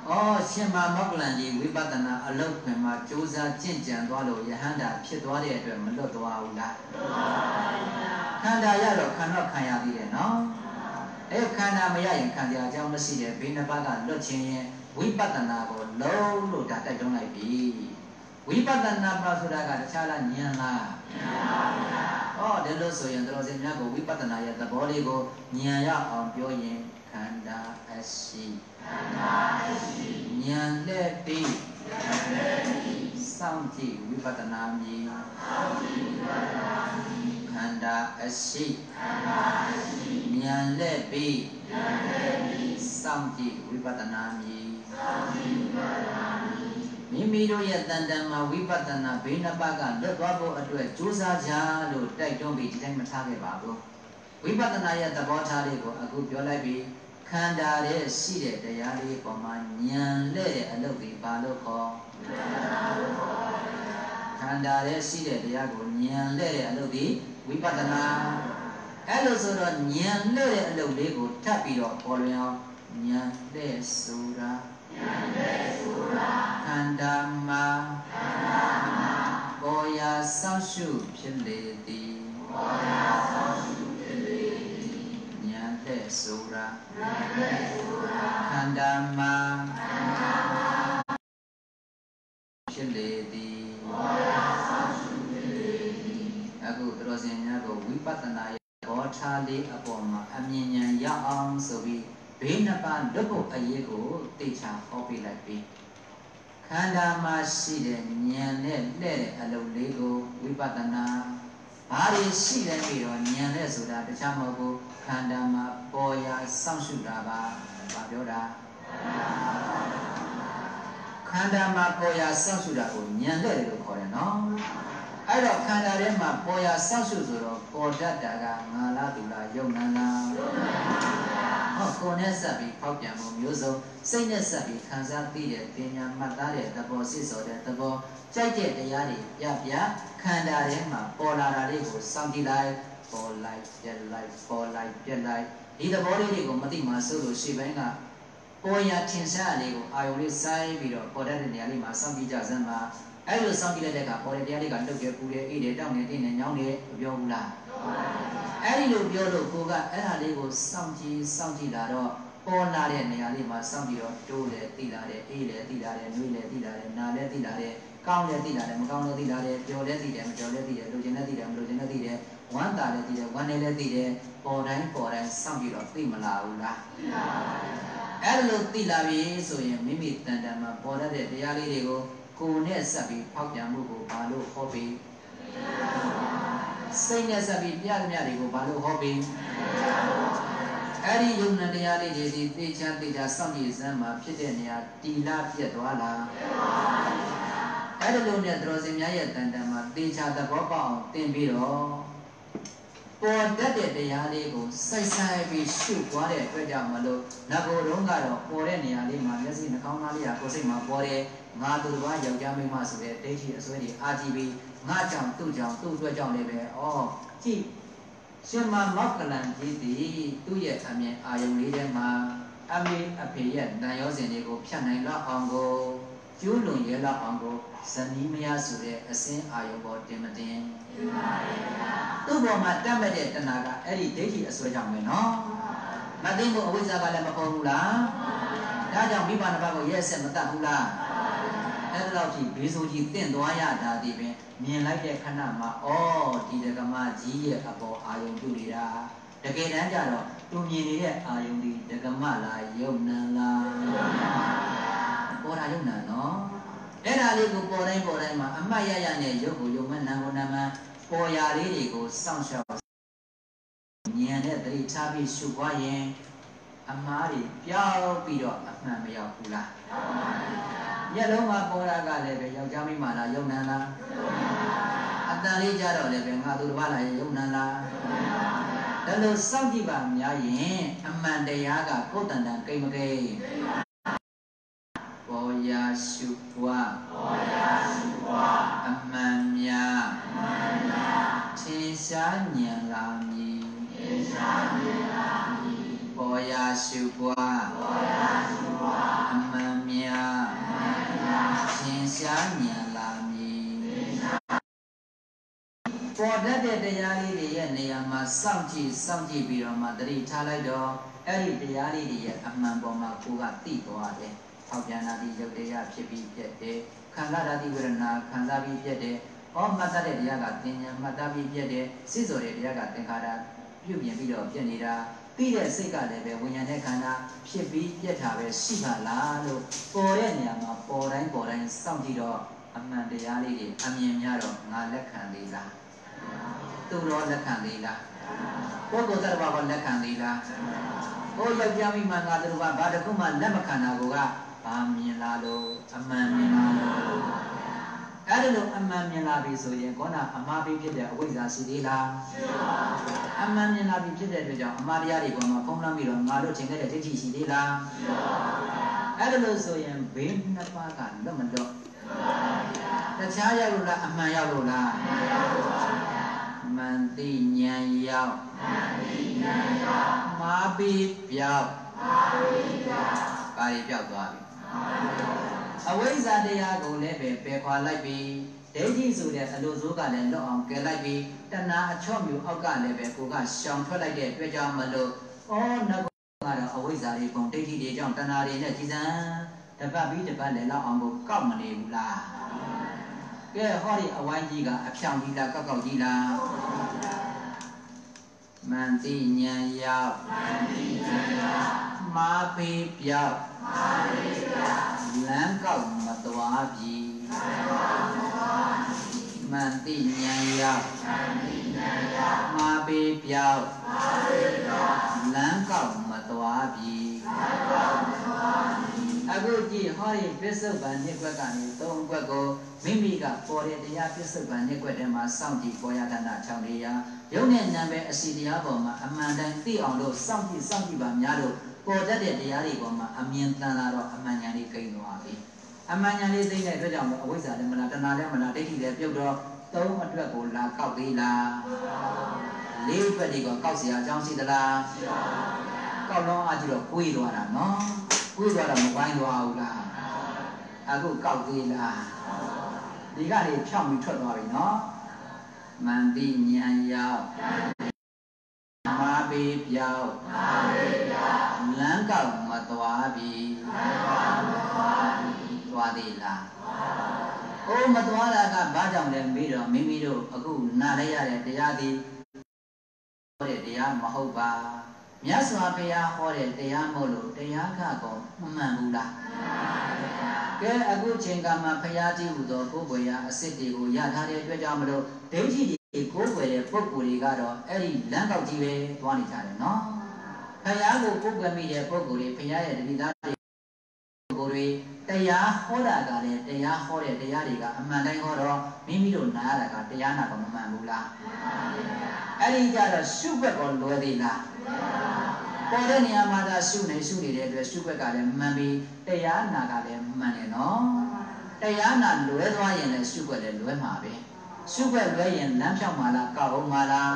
ဩရှင်မမောကလန်ကြီးဝိပဿနာအလုတ်ခွင်မှာစ조사ကြင့်ကြံသွားလို့ယဟန္တာဖြစ်သွားတဲ့အတွက်မလွတ်သွားဘူးလားခန္ဓာရတော့ခံတော့ခံရသေးတယ်နော် အဲခန္ဓာမရရင်ခံကြအကြောင်းမရှိတဲ့ဘေးနှစ်ပါးကလွတ်ခြင်းရင်ဝိပဿနာကိုလုံးလို့ဒါတိုက်တွန်းလိုက်ပြီဝိပဿနာပါဆိုတာကတခြားလားဉာဏ်လားဉာဏ်ပါဗျာဩဒီလိုဆိုရင်တော်စင်များကိုဝိပဿနာရဲ့သဘောလေးကိုဉာဏ်ရအောင်ပြောရင်ခန္ဓာအရှိခန္ဓာအရှိဉာဏ်လက်ပြီးဉာဏ်လက်ပြီးစောင့်ကြည့်ဝိပဿနာမြည်စောင့်ကြည့်ဝိပဿနာမြည်ခန္ဓာအရှိခန္ဓာအရှိ ဉာဏ်လက်ပြီးဉာဏ်လက်ပြီးစောင့်ကြည့်ဝိပဿနာမြည်မိမိတို့ရဲ့တန်တန်မှာဝိပဿနာဘေးနှစ်ပါးကလွတ်သွားဖို့အတွက်ကြိုးစားကြလို့တိုက်တွန်းပြီးဒီတိုင်းမထားခဲ့ပါဘူးဝိပဿနာရဲ့သဘောထားလေးကိုအခုပြောလိုက်ပြီးခခန္ဓာရဲ့ရှိတဲ့တရားလေးပေါ်မှာဉာဏ်လက်တဲ့အလုပ်တွေဘာလို့ခေါ်ခန္ဓာရဲ့ရှိတဲ့တရားကိုဉာဏ်လက်တဲ့အလုပ်တွေဝိပဿနာ အဲ့လိုဆိုတော့ဉာဏ်လက်တဲ့အလုပ်လေးကိုထပ်ပြီးတော့ပေါ်လွင်အောင်ဉာဏ်လက်ဆိုတာဉာဏ်လက်ဆိုတာခန္ဓာမှာခန္ဓာမှာပေါ်ရာဆောက်ရှုဖြစ်လေသည်ပေါ်ရာဆောက်ရှုဖြစ်လေသည်ဉာဏ်လက်ဆိုတာဉာဏ်လက်ဆိုတာခန္ဓာမှာခန္ဓာမှာဖြစ်လေသည်ပေါ်ရာဆောက်ရှုဖြစ်လေသည်အခုသတော်စင်များကိုဝိပဿနာ ရဲ့ဘောထားလေးအပေါ်မှာအမြင်ဉာဏ်ရအောင်ဆိုပြီးဘေးနှစ်ပါးလွတ်ဖို့အရေးကိုသိချဟောပြလိုက်ပြီခန္ဓာမှာရှိတဲ့ဉာဏ်နဲ့လှဲ့တဲ့အလုပ်လေးကိုဝိပဿနာဘာတွေရှိလဲပြီးတော့ဉာဏ်နဲ့ဆိုတာတခြားမဟုတ်ဘူးခန္ဓာမှာပေါ်ရာစောင့်ရှုတာပါဘာပြောတာခန္ဓာမှာပေါ်ရာစောင့်ရှုတာကိုဉာဏ်နဲ့လို့ခေါ်တယ်နော် အဲ့တော့ခန္ဓာထဲမှာပေါ်ရာစောင့်ရှုဆိုတော့ပေါ်တတ်တာကငါလားသူလားယုံနာလားယုံနာပါဘူးဟောကိုယ်နဲ့ဆက်ပြီးဖောက်ပြန်မှုမျိုးစုံစိတ်နဲ့ဆက်ပြီးခံစားသိတဲ့ပညာမှတ်သားတဲ့သဘောစစ်စော်တဲ့သဘောကြိုက်တဲ့တရားတွေပြပြခန္ဓာထဲမှာပေါ်လာတာလေးကိုစောင့်ကြည့်လိုက်ပေါ်လိုက်ပြက်လိုက်ပေါ်လိုက်ပြက်လိုက်ဒီသဘောလေးတွေကိုမသိမှဆိုလို့ရှေ့ပိုင်းကပေါ်ရထင်ရှားလေးကိုအာယုံလေးစိုင်းပြီးတော့ပေါ်တတ်တဲ့နေရာလေးမှာစောင့်ကြည့်ကြစမ်းပါ အဲ့လိုစောင့်ကြည့်လိုက်တဲ့အခါပေါ်တဲ့တရားလေးကလုတ်ရပူရအေးတယ်တောင်းနေတင်းနေညောင်းနေမပြောဘူးလားအဲ့ဒီလိုပြောလို့ကိုကအဲ့ဒါလေးကိုစောင့်ကြည့်စောင့်ကြည့်လာတော့ပေါ်လာတဲ့နေရာလေးမှာစောင့်ကြည့်တော့တိုးလေတိလာတယ်အေးလေတိလာတယ်နှွေးလေတိလာတယ်နာလေတိလာတယ်ကောင်းလေတိလာတယ်မကောင်းလေတိလာတယ်ပျော်လေတိတယ်မပျော်လေတိတယ်လိုချင်လေတိတယ်မလိုချင်လေတိတယ်ဝမ်းသာလေတိတယ်ဝမ်းနေလေတိတယ်ပေါ်တိုင်းပေါ်တိုင်းစောင့်ကြည့်တော့သိမလာဘူးလားသိပါပါအဲ့လိုသိလာပြီဆိုရင်မိမိတန်တန်မှာပေါ်တတ်တဲ့တရားလေးတွေကို ကိုယ်နဲ့ဆက်ပြီးဖောက်ပြန်မှုကိုဘာလို့ဟောပြီးစိတ်နဲ့ဆက်ပြီးပြသမျှတွေကိုဘာလို့ဟောပြီးအဲ့ဒီယုံနာတရားလေးတွေဒီသေချာသေချာစောင့်ကြည့်စမ်းမှာဖြစ်တဲ့နေရာတီလာပြတ်သွားလားအဲ့ဒီလိုနဲ့သတော်စင်များရဲ့တန်တန်မှာသေချာသဘောပေါက်အောင်သင်ပြီးတော့ပေါ်တတ်တဲ့တရားလေးကိုစိုက်ဆိုင်ပြီးရှုသွားတဲ့အတွက်ကြောင့်မလို့ငါကိုယ်တော့ကတော့ပေါ်တဲ့နေရာလေးမှာမျက်စိနှာခေါင်းသားလေးကကိုယ်စိတ်မှာပေါ်တယ် ငါသူတစ်ပါးယောက်ျားမိန်းမဆိုတဲ့ဒိဋ္ဌိအစွဲတွေအာကြည့်ပြီးငါကြောင့်သူ့ကြောင့်သူ့အတွက်ကြောင့်လည်းပဲဩကြည့်ရှင်မမောက်ကလန်ကြီးသည်သူ့ရဲ့အမြင်အာယုံလေးထဲမှာအမေအဖေရဲ့တန်ရောစဉ်တွေကိုဖြတ်နိုင်လောက်အောင်ကိုကျိုးလွန်ရဲလောက်အောင်ကိုဇနီးမယားဆိုတဲ့အစင်းအာယုံပေါ်တင်မတင်တင်ပါရဲ့သူ့ပေါ်မှာတတ်မဲ့တဲ့တဏှာကအဲ့ဒီဒိဋ္ဌိအစွဲကြောင့်ပဲနော်မသိဘူးအဝိဇ္ဇာကလည်းမပေါ်ဘူးလားဒါကြောင့်မိဘနှစ်ပါးကိုရဲဆက်မတတ်ဘူးလား အဲ့ဒါတော့ဒီဘေးဆိုကြီးတင့်သွားရတာဒီပင်မြင်လိုက်တဲ့ခဏမှာဩဒီဒကမကြီးရဲ့အပေါ်အာယုံပြုနေတာတကယ်တမ်းကျတော့သူမြင်နေတဲ့အာယုံဒီဒကမလားယုံနံလားပေါ်တာယုံနံနော်အဲ့ဒါလေးကိုပေါ်တိုင်းပေါ်တိုင်းမှာအမှတ်ရရနဲ့ရုပ်ကိုယုံမနာကိုနာမပေါ်ရာလေးတွေကိုစောင့်ရှောက်ဉာဏ်နဲ့တတိထားပြီးရှုပွားရင်အမားတွေပြောင်းပြီးတော့အမှန်မရောက်ဘူးလားမျ က်လုံးမှာပေါ်တာကလည်းပဲယောက်ျားမိန်းမလားယုံနံလားအတန်လေးကြတော့လည်းပဲငါသူတစ်ပါးလားယုံနံလားဒါလို့စောင့်ကြည့်ပါများရင်အမှန်တရားကကိုယ်တန်တန်ကိမ့်မကိမ့်ပေါ်ရာရှုပွားပေါ်ရာရှုပွားအမှန်များအမှန်များထင်ရှားဉာဏ်လာမည်ထင်ရှားဉာဏ်လာမည်ပေါ်ရာရှုပွားပေါ်ရာရှုပွားအမှန်များအမှန်များထင် ရှားဉာဏ်လာမည်ထင်ရှားပေါ်တတ်တဲ့တရားလေးတွေရဲ့နေရာမှာစောင့်ကြည့်စောင့်ကြည့်ပြီးတော့မှတတိထားလိုက်တော့အဲ့ဒီတရားလေးတွေရဲ့အမှန်ပေါ်မှာကိုယ်ကသိသွားတယ်။ဟောပြန်လာပြီးရုပ်တရားဖြစ်ပြီးပြက်တယ်။ခံစားရသည့်ဝေဒနာခံစားပြီးပြက်တယ်။ဟောမှတ်တတ်တဲ့တရားကတင်ညာမှတ်တတ်ပြီးပြက်တယ်။စိတ်စော်တဲ့တရားကသင်္ခါရပြုပြင်ပြီးတော့ပြက်နေတာ ပြီးတဲ့စိတ်ကလည်းပဲဝိညာဉ်နဲ့ခန္ဓာဖြစ်ပြီးပြက်တာပဲရှိပါလားလို့ပေါ်တဲ့နေရာမှာပေါ်တိုင်းပေါ်တိုင်းစောင့်ကြည့်တော့အမှန်တရားလေးတွေအမြင်များတော့ငါလက်ခံသေးလားသူတော်လက်ခံသေးလားပုဂ္ဂိုလ်သတ္တဝါကလက်ခံသေးလားဟိုယောက်ျားမိန်းမငါတို့ကဘာတခုမှလက်မခံတာကဘာမြင်လာလို့အမှန်မြင်လာလို့ အဲ့ဒါလို့အမှန်မြင်လာပြီဆိုရင်ခေါနာအမှားပြီးဖြစ်တဲ့အဝိဇ္ဇာရှိသေးလားရှိပါဘူးအမှန်မြင်လာပြီဖြစ်တဲ့အတွက်ကြောင့်အမှားတရားတွေပေါ်မှာဖုံးလွှမ်းပြီးတော့ငါတို့ချိန်ခဲ့တဲ့ဒိဋ္ဌိရှိသေးလားရှိပါဘူးအဲ့ဒါလို့ဆိုရင်ဘေးနှစ်ပါးကလွတ်မလွတ်တခြားရောက်လို့လားအမှန်ရောက်လို့လားမှန်ရောက်ပါဗျာမှန်သိဉာဏ်ရောက်မှန်သိဉာဏ်ရောက်မှားပြီးပြောက်မှားပြီးပြောက်ပါရီပြောက်သွားပြီ အဝိဇ္ဇာတရားကိုလည်းပဲပယ်ခွာလိုက်ပြီဒိဋ္ဌိဆိုတဲ့အလိုစိုးကလည်းလွတ်အောင်ကယ်လိုက်ပြီတဏှာအချော့မျိုးအောက်ကလည်းပဲကိုကရှောင်ထွက်လိုက်တဲ့အတွက်ကြောင့်မလို့ဩနဂကတော့အဝိဇ္ဇာတွေပုံဒိဋ္ဌိတွေကြောင့်တဏှာတွေနဲ့ကြီးစံတပတ်ပြီးတပတ်လည်းလောက်အောင်ကိုကောက်မနေဘူးလားကဲဟောဒီအဝိုင်းကြီးကအဖြောင်ကြီးလားကောက်ကောက်ကြီးလားမန္တိဉာဏ်ရောက်မန္တိဉာဏ်ရောက်မာပေပြောက်မာပေပြောက် လမ်းကောက်မသွားပြီလမ်းကောက်မသွားပြီမန္တိဉာဏ်ရောက်မန္တိဉာဏ်ရောက်မာပေပြောက်မာပေပြောက်လမ်းကောက်မသွားပြီလမ်းကောက်မသွားပြီအခုကြည့်ဟောဒီပစ္စုပန်နှစ်ကွက်ကနေသုံးကွက်ကိုမိမိကပေါ်တဲ့တရားပစ္စုပန်နှစ်ကွက်ထဲမှာစောင့်ကြည့်ပေါ်ရတနာ၆နေရာရုပ်နဲ့နာမည်အစီတရားပေါ်မှာအမှန်တန်သိအောင်လို့စောင့်ကြည့်စောင့်ကြည့်ပါများလို့ ပေါ်တတ်တဲ့တရားတွေပေါ်မှာအမြင်တန်လာတော့အမှန်ဉာဏ်လေးကိန်းသွားပြီအမှန်ဉာဏ်လေးသိတဲ့အတွက်ကြောင့်အဝိဇ္ဇာလည်းမလားတဏှာလည်းမလားဒိဋ္ဌိလည်းပြုတ်တော့သုံးအတွက်ကိုလာကောက်သေးလားလေးအတွက်တွေကကောက်เสียအကြောင်းရှိသလားရှိပါဘူးကောက်လုံးအကြည့်တော့ကိုယ်သွားတာနော်ကိုယ်သွားတာမဝိုင်းသွားဘူးလားအခုကောက်သေးလားဒီကနေဖြောင်းပြီးထွက်သွားပြီနော်မန္တိဉာဏ်ရောက် မာပေပြောက်မာပေပြောက်လမ်းကောက်မသွားပြီလမ်းကောက်မသွားပြီသွားသေးလားအိုးမသွားတာကဘာကြောင့်လဲမေးတော့မိမိတို့အခုနားလဲရတဲ့တရားဒီဟောတဲ့တရားမဟုတ်ပါမြတ်စွာဘုရားဟောတဲ့တရားမို့လို့တရားကကောမမှန်ဘူးလားမှန်ပါဗျာကဲအခုချိန်ကမှဘုရားတည်ဟူသောကိုယ်ပွေရာအစစ်တွေကိုရထားတဲ့အတွက်ကြောင့်မလို့ဒိဋ္ဌိ တွေကိုယ်ပွေတဲ့ပုဂ္ဂိုလ်တွေကတော့အဲ့ဒီလမ်းကောက်ကြီးပဲသွားနေကြတယ်နော်ဘုရားကိုကိုယ်ပွေမိတဲ့ပုဂ္ဂိုလ်တွေဘုရားရဲ့တတိသားတွေပုဂ္ဂိုလ်တွေတရားဟောတာကလည်းတရားဟောတဲ့တရားတွေကအမှန်တိုင်းဟောတော့မိမိတို့နားရတာကတရားနာတော့မမှန်ဘူးလားမှန်ပါဗျာအဲ့ဒီကြတော့ရှုဘက်ကောလွယ်သေးလားပေါ်တဲ့နေရာမှာသာရှုနေရှုနေတဲ့အတွက်ရှုဘက်ကလည်းမှန်ပြီးတရားနာကလည်းမှန်တယ်နော်တရားနာလွဲသွားရင်လည်းရှုဘက်လည်းလွဲမှာပဲ ရှုဘက်လွဲရင်လမ်းဖြောက်မှာလားကောက်အောင်မှာလား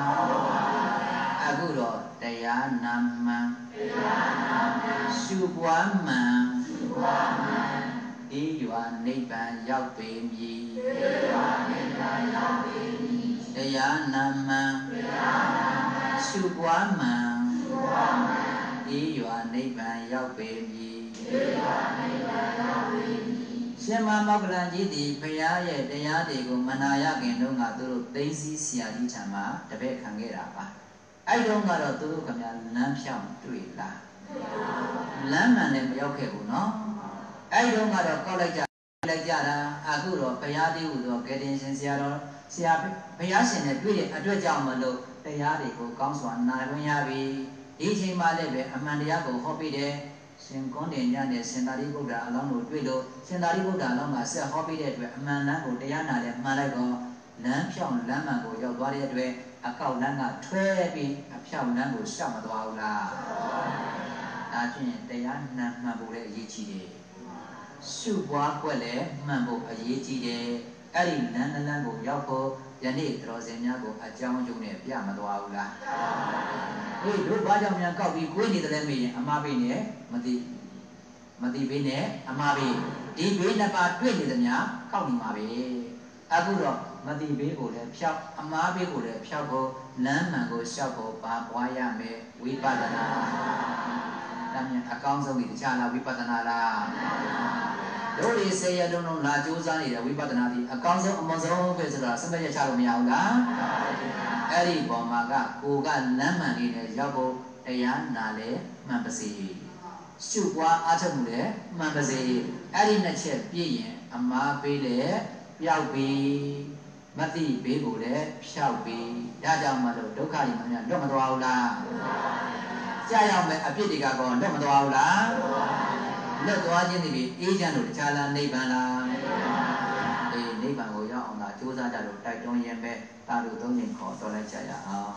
အခုတော့တရားနာမှန်တရားနာမှန်ရှုပွားမှန်ရှုပွားမှန်ဤရွာနိဗ္ဗာန်ရောက်ပေမည်ဤရွာနိဗ္ဗာန်ရောက်ပေမည်တရားနာမှန်တရားနာမှန်ရှုပွားမှန်ရှုပွားမှန်ဤရွာနိဗ္ဗာန်ရောက်ပေမည်ဤရွာနိဗ္ဗာန်ရောက်ပေမည် ရှင်မမောကလန်ကြီးသည်ဘုရားရဲ့တရားတွေကိုမနာရခင်တုန်းကသူတို့သိသိဆရာကြီးထံမှာတပည့်ခံခဲ့တာပါအဲ့တုန်းကတော့သူတို့ကများလမ်းဖြောင်းတွေ့လားလမ်းမှန်လည်းမရောက်ခဲ့ဘူးနော်အဲ့တုန်းကတော့ကောက်လိုက်ကြလိုက်ကြတာအခုတော့ဘုရားတည်းဟူသောကယ်တင်ရှင်ဆရာတော်ဆရာဘုရားရှင်နဲ့တွေ့တဲ့အတွက်ကြောင့်မလို့တရားတွေကိုကောင်းစွာနာခွင့်ရပြီဒီအချိန်မှလည်းပဲအမှန်တရားကိုဟောပြတယ် ရှင်ကွန်တင်ညနဲ့ရှင်သာရိပုတ္တရာအလောင်းကိုတွေ့လို့ရှင်သာရိပုတ္တရာအလောင်းကဆက်ဟောပြတဲ့အတွက်အမှန်တမ်းကိုတရားနာလည်းမှန်လိုက်တော့လမ်းဖြောင်းလမ်းမှန်ကိုရောက်သွားတဲ့အတွက်အကောက်လမ်းကထွဲပြီးအဖြောင်းလမ်းကိုရှောက်မသွားဘူးလားဒါဖြင့်တရားနာမှန်ဖို့လည်းအရေးကြီးတယ်ရှုပွားကွက်လည်းမှန်ဖို့အရေးကြီးတယ်အဲ့ဒီလမ်းလမ်းကိုရောက်ဖို့ ယနေ့တော်စင်များကိုအကြောင်းကျုံနဲ့ပြမသွားဘူးလားဟေးတို့ဘာကြောင့်များကောက်ပြီးကိုယ်နေတယ်လဲမေးရင်အမှားပေးနေမသိမသိပေးနဲ့အမှားပေးဒီဘေးနှစ်ပါးတွေ့နေတယ်များကောက်နေမှာပဲအခုတော့မသိဘေးကိုလည်းဖြောက်အမှားဘေးကိုလည်းဖြောက်ဖို့လမ်းမှန်ကိုရှောက်ဖို့ပါပွားရမယ်ဝိပဿနာဒါမြန်အကောင်းဆုံးဒီတခြားလားဝိပဿနာလား တို့ဒီစေရလုံးလုံးလာကြိုးစားနေတဲ့ဝိပဿနာဒီအကောင်းဆုံးအမဆုံးပဲဆိုတာစမရချလို့မရဘူးလားအဲ့ဒီပုံမှာကကိုကလမ်းမှန်လေးနဲ့ရောက်ဖို့တရားနာလဲမှန်ပါစေရှုပွားအားထုတ်မှုလဲမှန်ပါစေအဲ့ဒီနှစ်ချက်ပြည့်ရင်အမားပေးလဲပျောက်ပြီမတိဘေးကိုလည်းဖြောက်ပြီဒါကြောင့်မလို့ဒုက္ခတွေမှများလွတ်မသွားဘူးလားကြာရောက်မဲ့အပြစ်တွေကကောလွတ်မသွားဘူးလား လွတ်သွားခြင်းတွေအေးချမ်းလို့တခြားလားနိဗ္ဗာန်လားအေးနိနိဗ္ဗာန်ကိုရောက်အောင်သာကြိုးစားကြလို့တိုက်တွန်းရင်းပဲတာတို့သုံးရင်ခေါ်တော်လိုက်ကြရအောင်